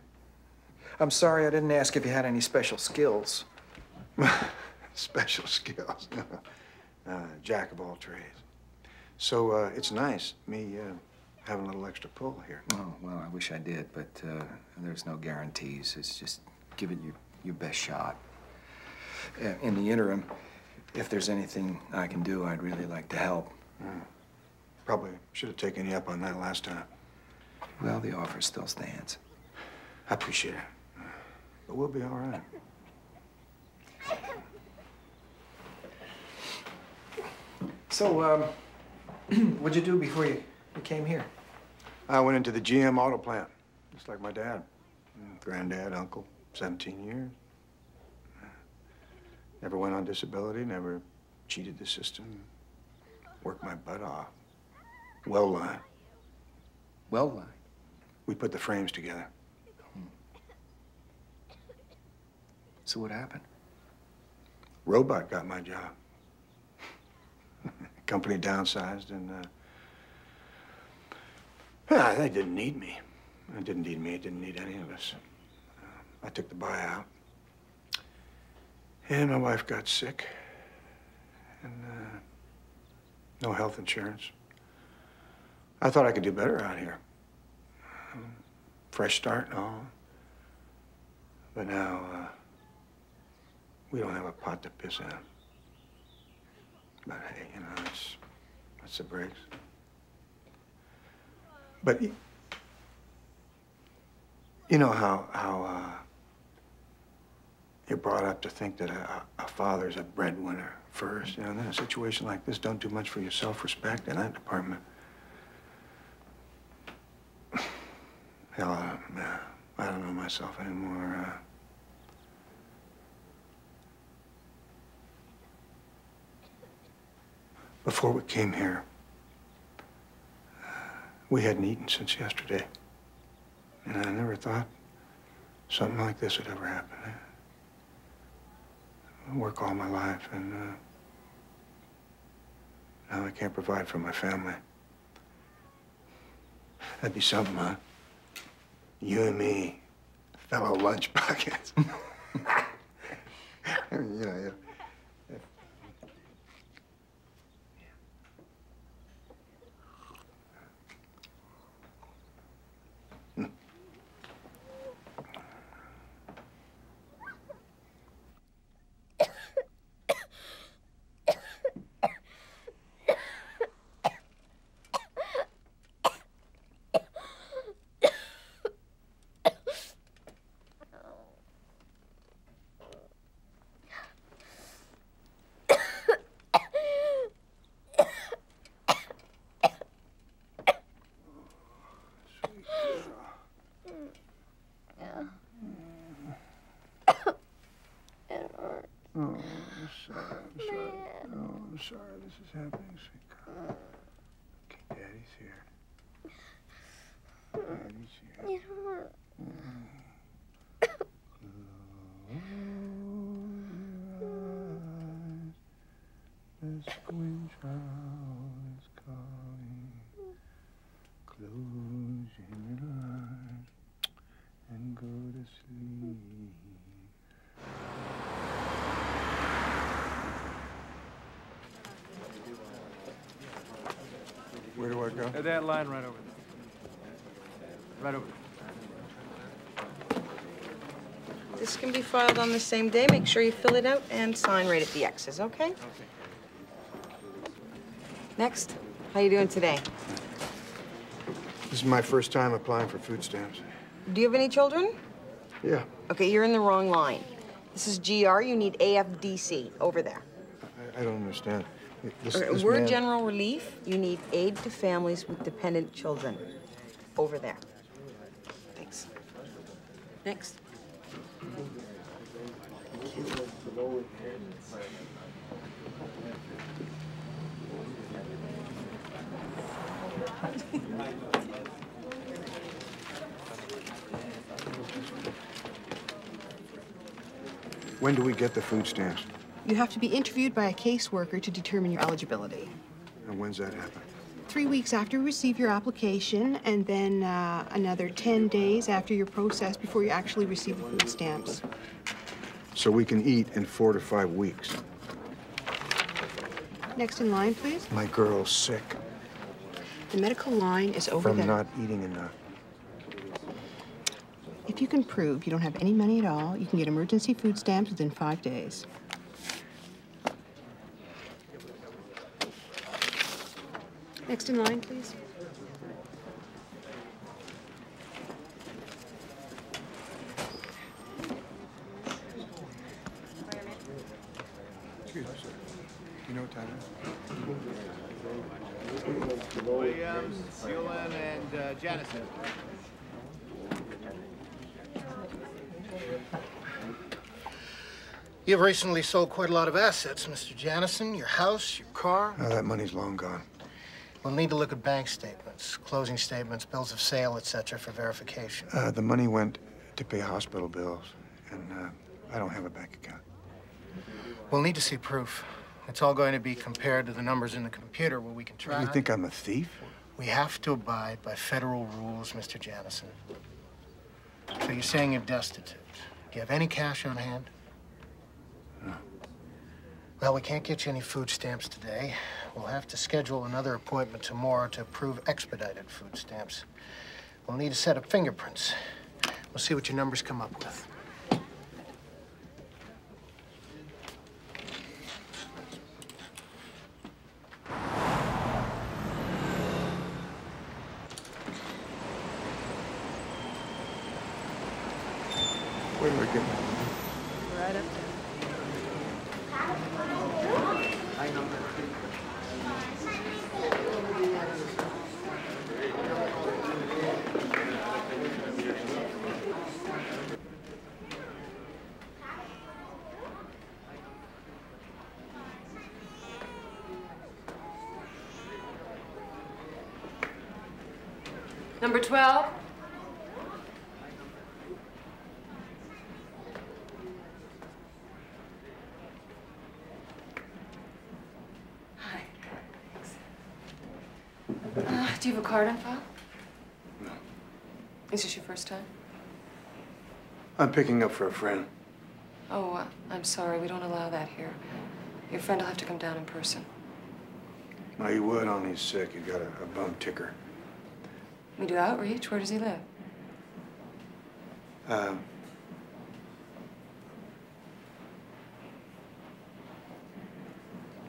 I'm sorry I didn't ask if you had any special skills. Special skills. uh, jack of all trades. So, uh, it's nice, me uh, having a little extra pull here. Oh, well, I wish I did, but uh, there's no guarantees. It's just give it your, your best shot. Uh, in the interim, if there's anything I can do, I'd really like to help. Probably should have taken you up on that last time. Well, the offer still stands. I appreciate it. But we'll be all right. So, um, what'd you do before you, you came here? I went into the GM auto plant, just like my dad. Mm, Granddad, uncle, 17 years. Never went on disability, never cheated the system. Worked my butt off. Well line. Well line? We put the frames together. So what happened? Robot got my job. Company downsized and, uh, yeah, they didn't need me. It didn't need me. It didn't need any of us. Uh, I took the buyout. And my wife got sick. And, uh, no health insurance. I thought I could do better out here. Fresh start and all. But now, uh, we don't have a pot to piss in. But hey, you know, that's, that's the breaks. But y- you know how, how uh, you're brought up to think that a, a father's a breadwinner first. You know, and in a situation like this, don't do much for your self-respect in that department. Hell, uh, I don't know myself anymore. Uh, Before we came here, we hadn't eaten since yesterday. And I never thought something like this would ever happen. I work all my life, and uh, now I can't provide for my family. That'd be something, huh? You and me, fellow lunch buckets. I mean, you know, yeah. Oh, I'm sorry. I'm sorry. Oh, I'm sorry this is happening, sweetheart. Okay, Daddy's here. Daddy's here. The squint child is calling. Close your eyes and go to sleep. Where do I go? Uh, That line right over there. Right over there. This can be filed on the same day. Make sure you fill it out and sign right at the X's, okay? Okay. Next, how you doing today? This is my first time applying for food stamps. Do you have any children? Yeah. Okay, you're in the wrong line. This is GR. You need AFDC over there. I don't understand. This, right, this We're man- general relief. You need aid to families with dependent children. Over there. Thanks. Next. When do we get the food stamps? You have to be interviewed by a caseworker to determine your eligibility. And when's that happen? Three weeks after you receive your application, and then uh, another 10 days after your process before you actually receive the food stamps. So we can eat in four to five weeks. Next in line, please. My girl's sick The medical line is over from there. not eating enough. If you can prove you don't have any money at all, you can get emergency food stamps within five days. Next in line, please. Excuse me, sir. You know what time it is? Williams, Hewlin, and uh, Jennison. You've recently sold quite a lot of assets, Mr. Janison. Your house, your car. Oh, that money's long gone. We'll need to look at bank statements, closing statements, bills of sale, etc., for verification. Uh, the money went to pay hospital bills, and uh, I don't have a bank account. We'll need to see proof. It's all going to be compared to the numbers in the computer where we can track. You think I'm a thief? We have to abide by federal rules, Mr. Janison. So you're saying you're destitute. Do you have any cash on hand? No. Well, we can't get you any food stamps today. We'll have to schedule another appointment tomorrow to approve expedited food stamps. We'll need a set of fingerprints. We'll see what your numbers come up with. Where do I Number 12? Hi. Uh, do you have a card on file? No. Is this your first time? I'm picking up for a friend. Oh, uh, I'm sorry. We don't allow that here. Your friend will have to come down in person. No, he would, only he's sick. He got a, a bum ticker. We do outreach. Where does he live? Uh,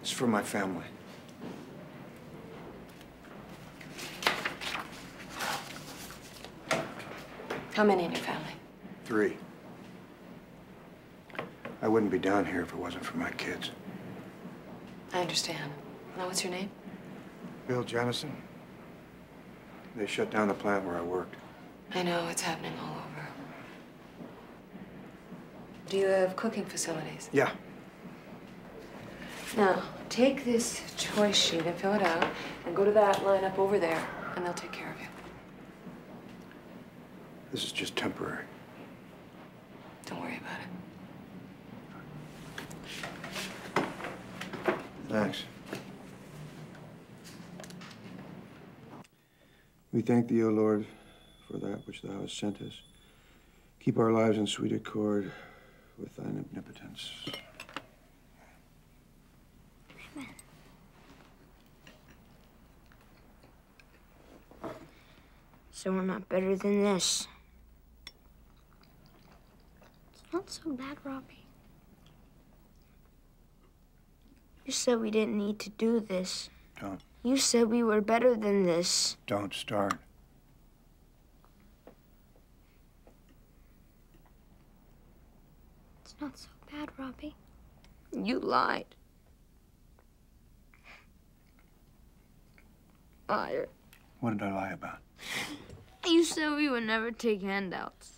it's for my family. How many in your family? Three. I wouldn't be down here if it wasn't for my kids. I understand. Now, what's your name? Bill Jennison. They shut down the plant where I worked. I know it's happening all over. Do you have cooking facilities? Yeah. Now, take this choice sheet and fill it out, and go to that line up over there, and they'll take care of you. This is just temporary. Don't worry about it. Thanks. We thank thee, O Lord, for that which thou hast sent us. Keep our lives in sweet accord with thine omnipotence. So we're not better than this. It's not so bad, Robbie. You said we didn't need to do this. You said we were better than this. Don't start. It's not so bad, Robbie. You lied. Liar. What did I lie about? You said we would never take handouts.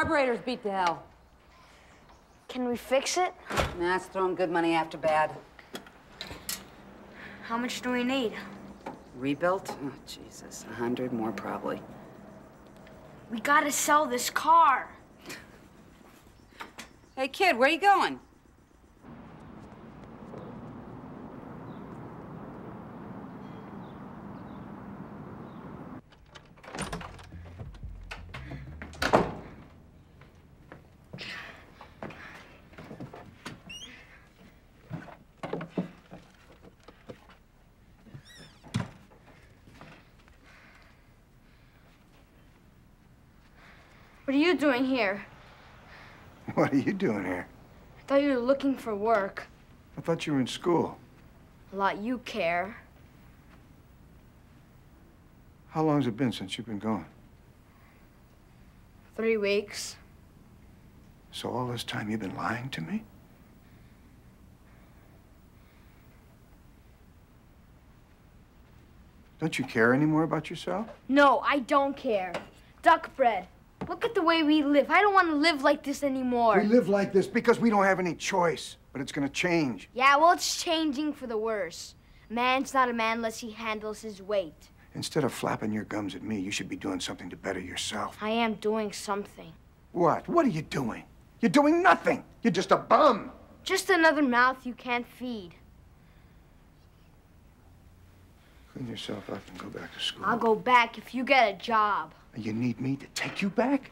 Carburetor's beat to hell. Can we fix it? Nah, it's throwing good money after bad. How much do we need? Rebuilt? Oh, Jesus. A hundred more, probably. We gotta sell this car. Hey, kid, where you going? Doing here? What are you doing here? I thought you were looking for work. I thought you were in school. A lot you care. How long's it been since you've been gone? Three weeks. So all this time you've been lying to me? Don't you care anymore about yourself? No, I don't care. Duck bread. Look at the way we live. I don't want to live like this anymore. We live like this because we don't have any choice, but it's gonna change. Yeah, well, it's changing for the worse. Man's not a man unless he handles his weight. Instead of flapping your gums at me, you should be doing something to better yourself. I am doing something. What? What are you doing? You're doing nothing. You're just a bum. Just another mouth you can't feed. Clean yourself up and go back to school. I'll go back if you get a job. You need me to take you back?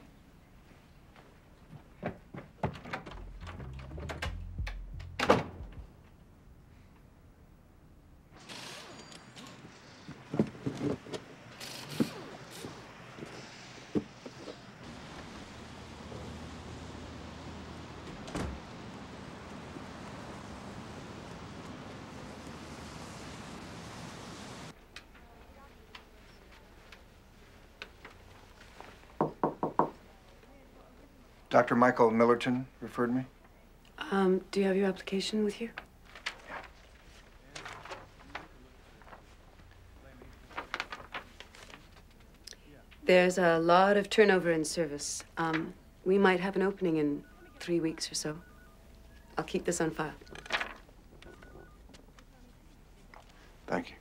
Dr. Michael Millerton referred me. Um, do you have your application with you? There's a lot of turnover in service. Um, we might have an opening in three weeks or so. I'll keep this on file. Thank you.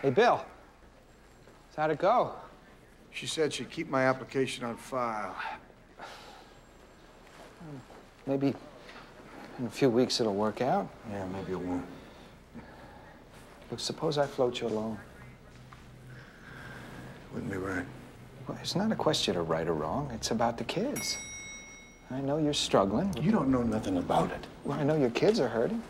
Hey, Bill. How'd it go? She said she'd keep my application on file. Maybe in a few weeks it'll work out. Yeah, maybe it won't. Look, suppose I float you alone. Wouldn't be right. Well, it's not a question of right or wrong. It's about the kids. I know you're struggling. You don't know nothing about it. Well, I know your kids are hurting.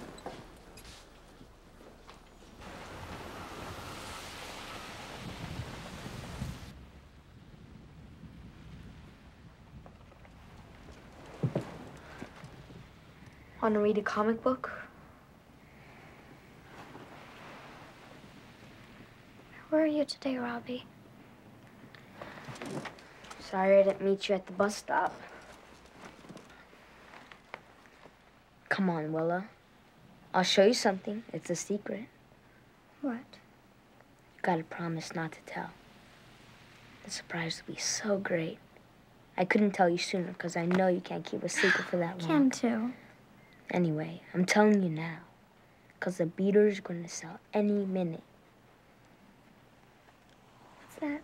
Want to read a comic book? Where are you today, Robbie? Sorry I didn't meet you at the bus stop. Come on, Willa. I'll show you something. It's a secret. What? You gotta promise not to tell. The surprise will be so great. I couldn't tell you sooner because I know you can't keep a secret for that long. Can too. Anyway, I'm telling you now. Because the beater's going to sell any minute. What's that?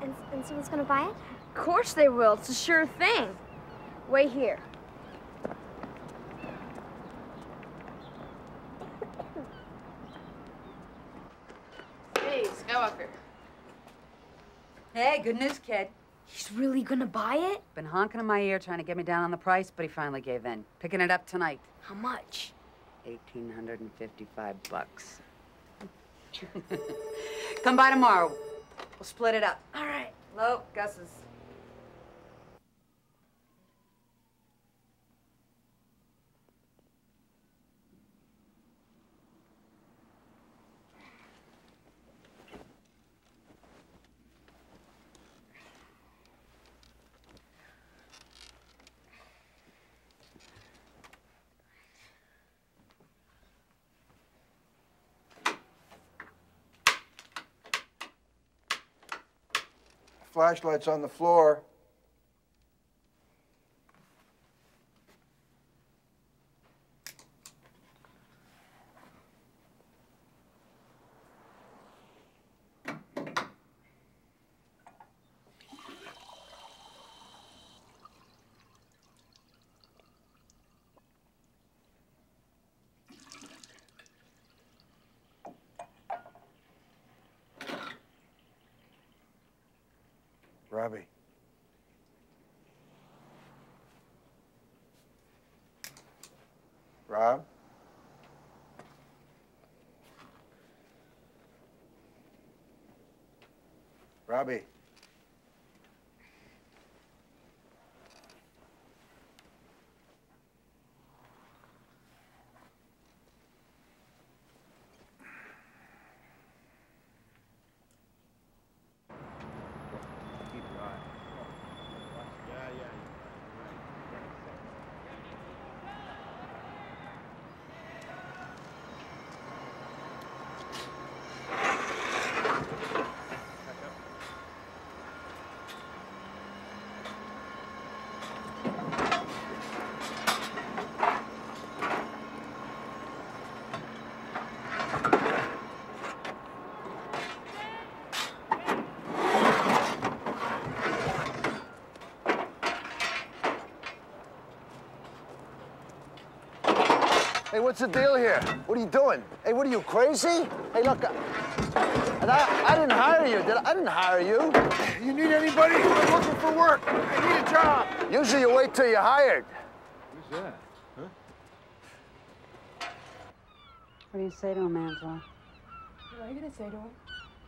And, and someone's gonna buy it? Of course they will. It's a sure thing. Wait here. Hey, Skywalker. Hey, good news, kid. He's really gonna buy it? Been honking in my ear trying to get me down on the price, but he finally gave in. Picking it up tonight. How much? 1855 bucks. Come by tomorrow. We'll split it up. All right. Hello, Gus's. Flashlights on the floor. Robbie. Rob? Robbie. Hey, what's the deal here? What are you doing? Hey, what are you, crazy? Hey, look, I, and I, I didn't hire you, did I? I didn't hire you. You need anybody? I'm looking for work. I need a job. Usually you wait till you're hired. Who's that? Huh? What do you say to him, Angela? What am I gonna say to him?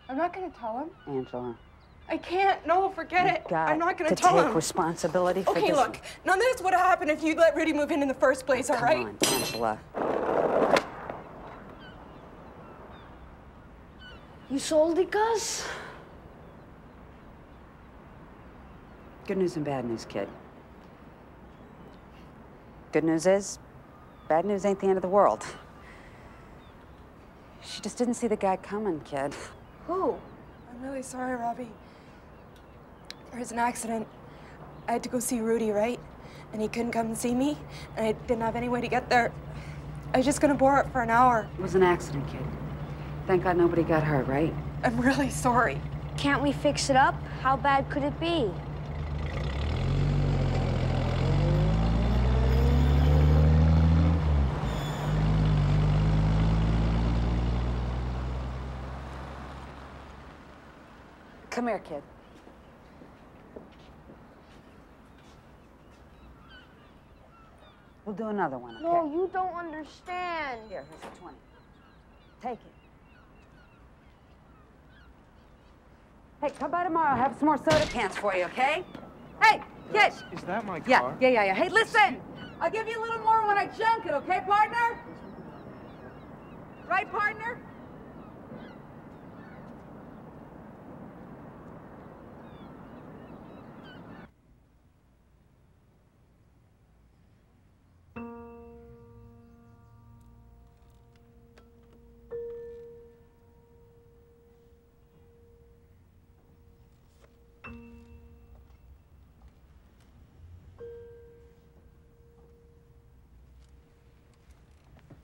I'm not gonna tell him. Angela. I can't. No, forget You've it. got I'm not gonna to tell take him. responsibility for Okay, this. look. None of this would have happened if you'd let Rudy move in in the first place, all Come right? on, Angela. You sold it, Gus? Good news and bad news, kid. Good news is, bad news ain't the end of the world. She just didn't see the guy coming, kid. Who? I'm really sorry, Robbie. There was an accident. I had to go see Rudy, right? And he couldn't come and see me, and I didn't have any way to get there. I was just gonna borrow it for an hour. It was an accident, kid. Thank God nobody got hurt, right? I'm really sorry. Can't we fix it up? How bad could it be? Come here, kid. We'll do another one, okay? No, you don't understand. Here, here's the 20. Take it. Hey, come by tomorrow. I'll have some more soda cans for you, okay? Hey, kid! Is that my car? Yeah, yeah, yeah, yeah. Hey, listen! I'll give you a little more when I junk it, okay, partner? Right, partner?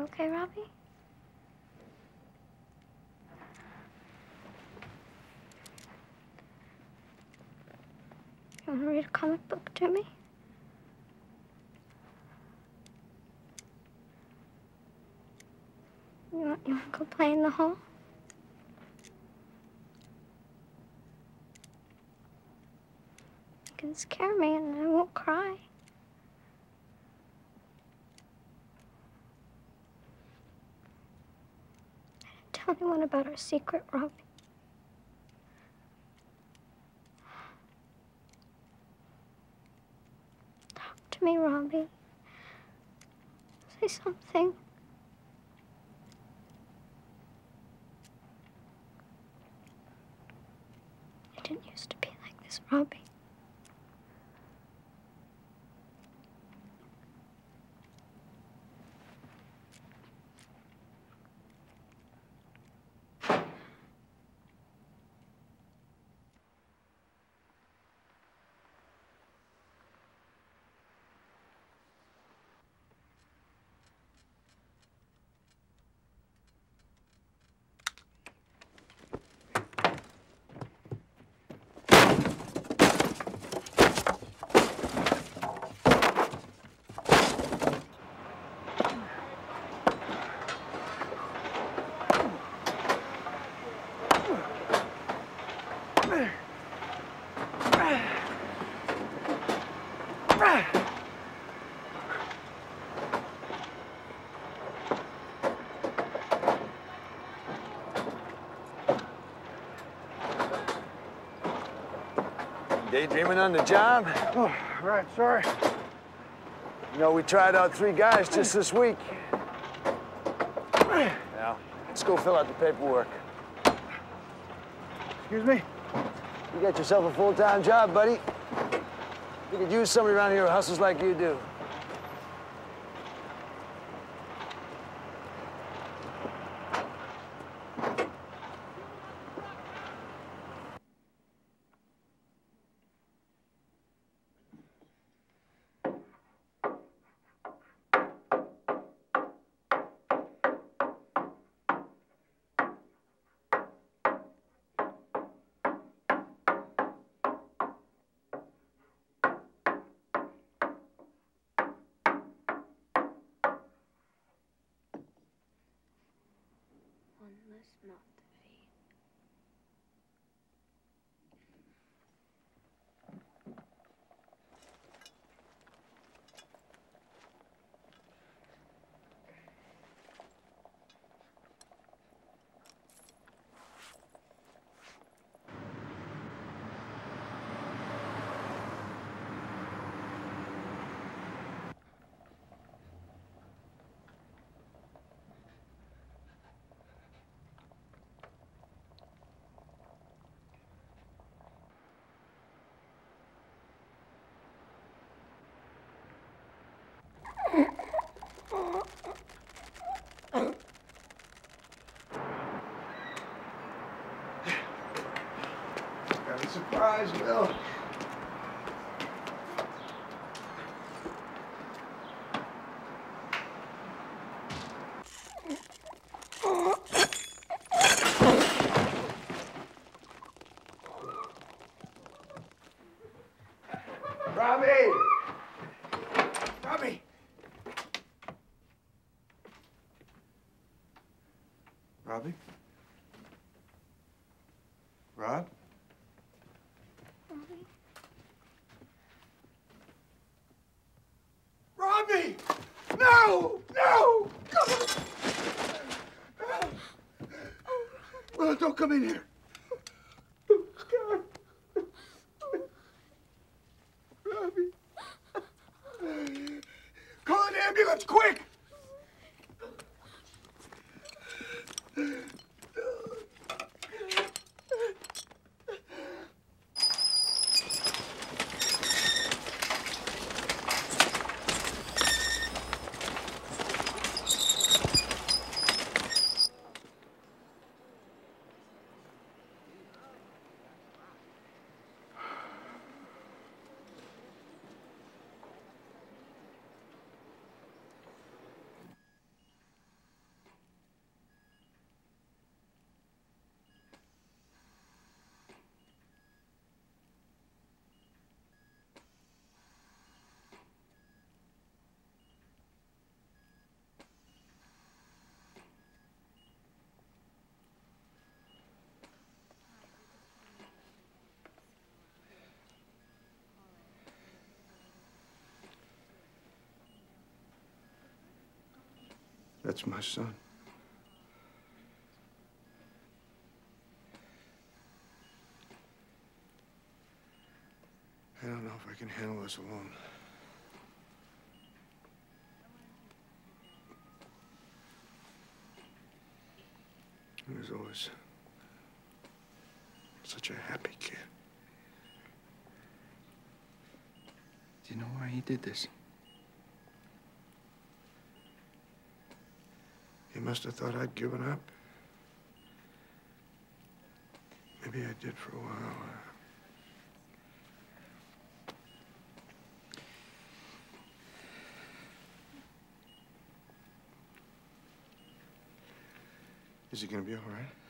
You okay, Robbie? You want to read a comic book to me? You want, you want to go play in the hall? You can scare me and I won't cry. Tell anyone about our secret, Robbie. Talk to me, Robbie. Say something. It didn't used to be like this, Robbie. Daydreaming on the job? Oh, right, sorry. You know, we tried out three guys just this week. Now, let's go fill out the paperwork. Excuse me? You got yourself a full-time job, buddy. We could use somebody around here who hustles like you do. One less knot to feed. Got a surprise, Will. Robbie! Robbie! Robbie? Rob? Robbie! No! No! Come on! Well, don't come in here. Robbie. Let's quick! That's my son. I don't know if I can handle this alone. He was always such a happy kid. Do you know why he did this? He must have thought I'd given up. Maybe I did for a while. Is he gonna be all right?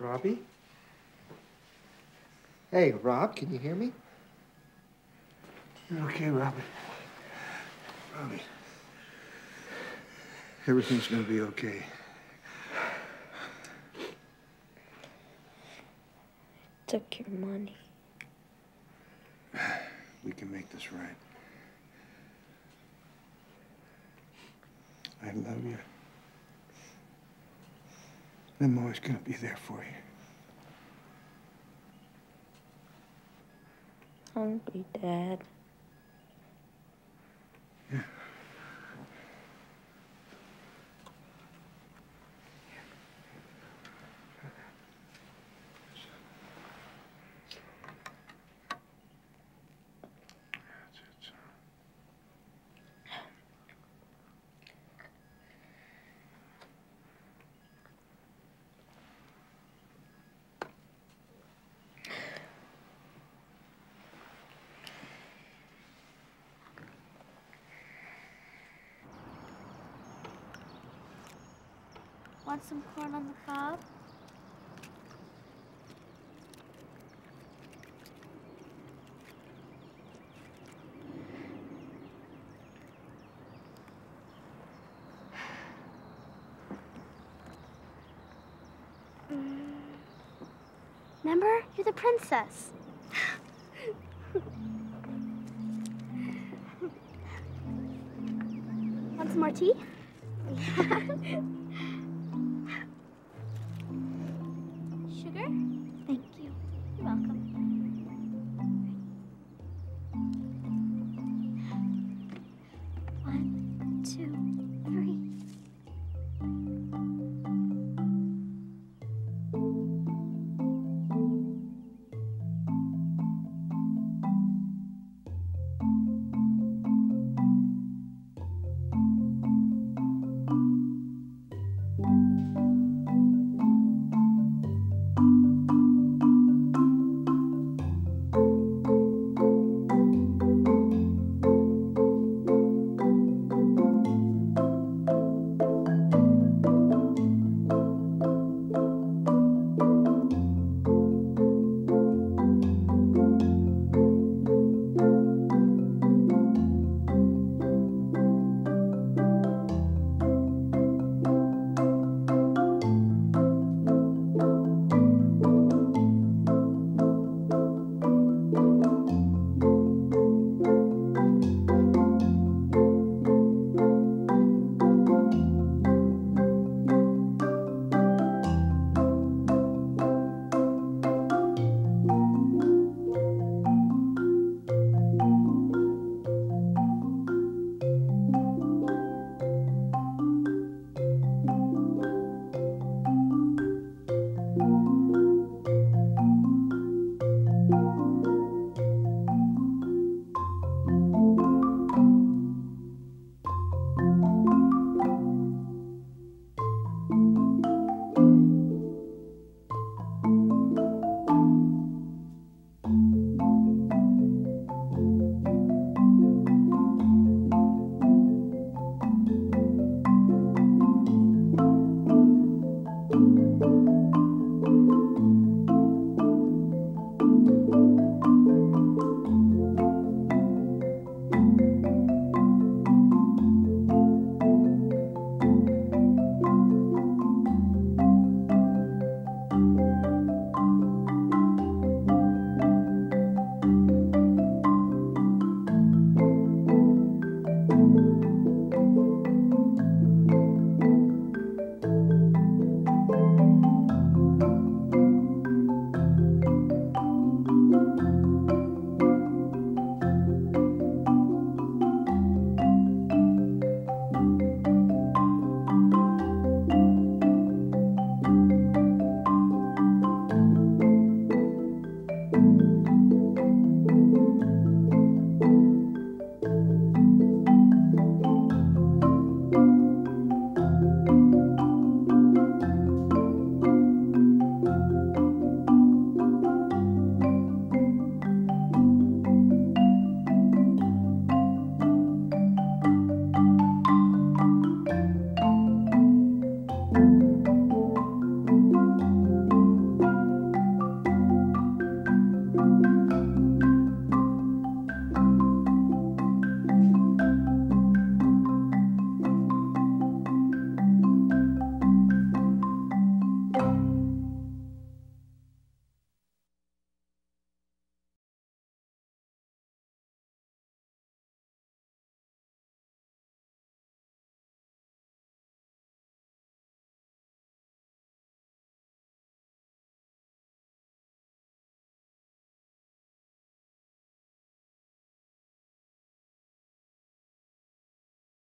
Robbie? Hey, Rob, can you hear me? You're okay, Robbie. Robbie. Everything's gonna be okay. Took your money. We can make this right. I love you. I'm always gonna be there for you. Hungry, Dad. Want some corn on the cob? Mm. Remember? You're the princess. Want some more tea?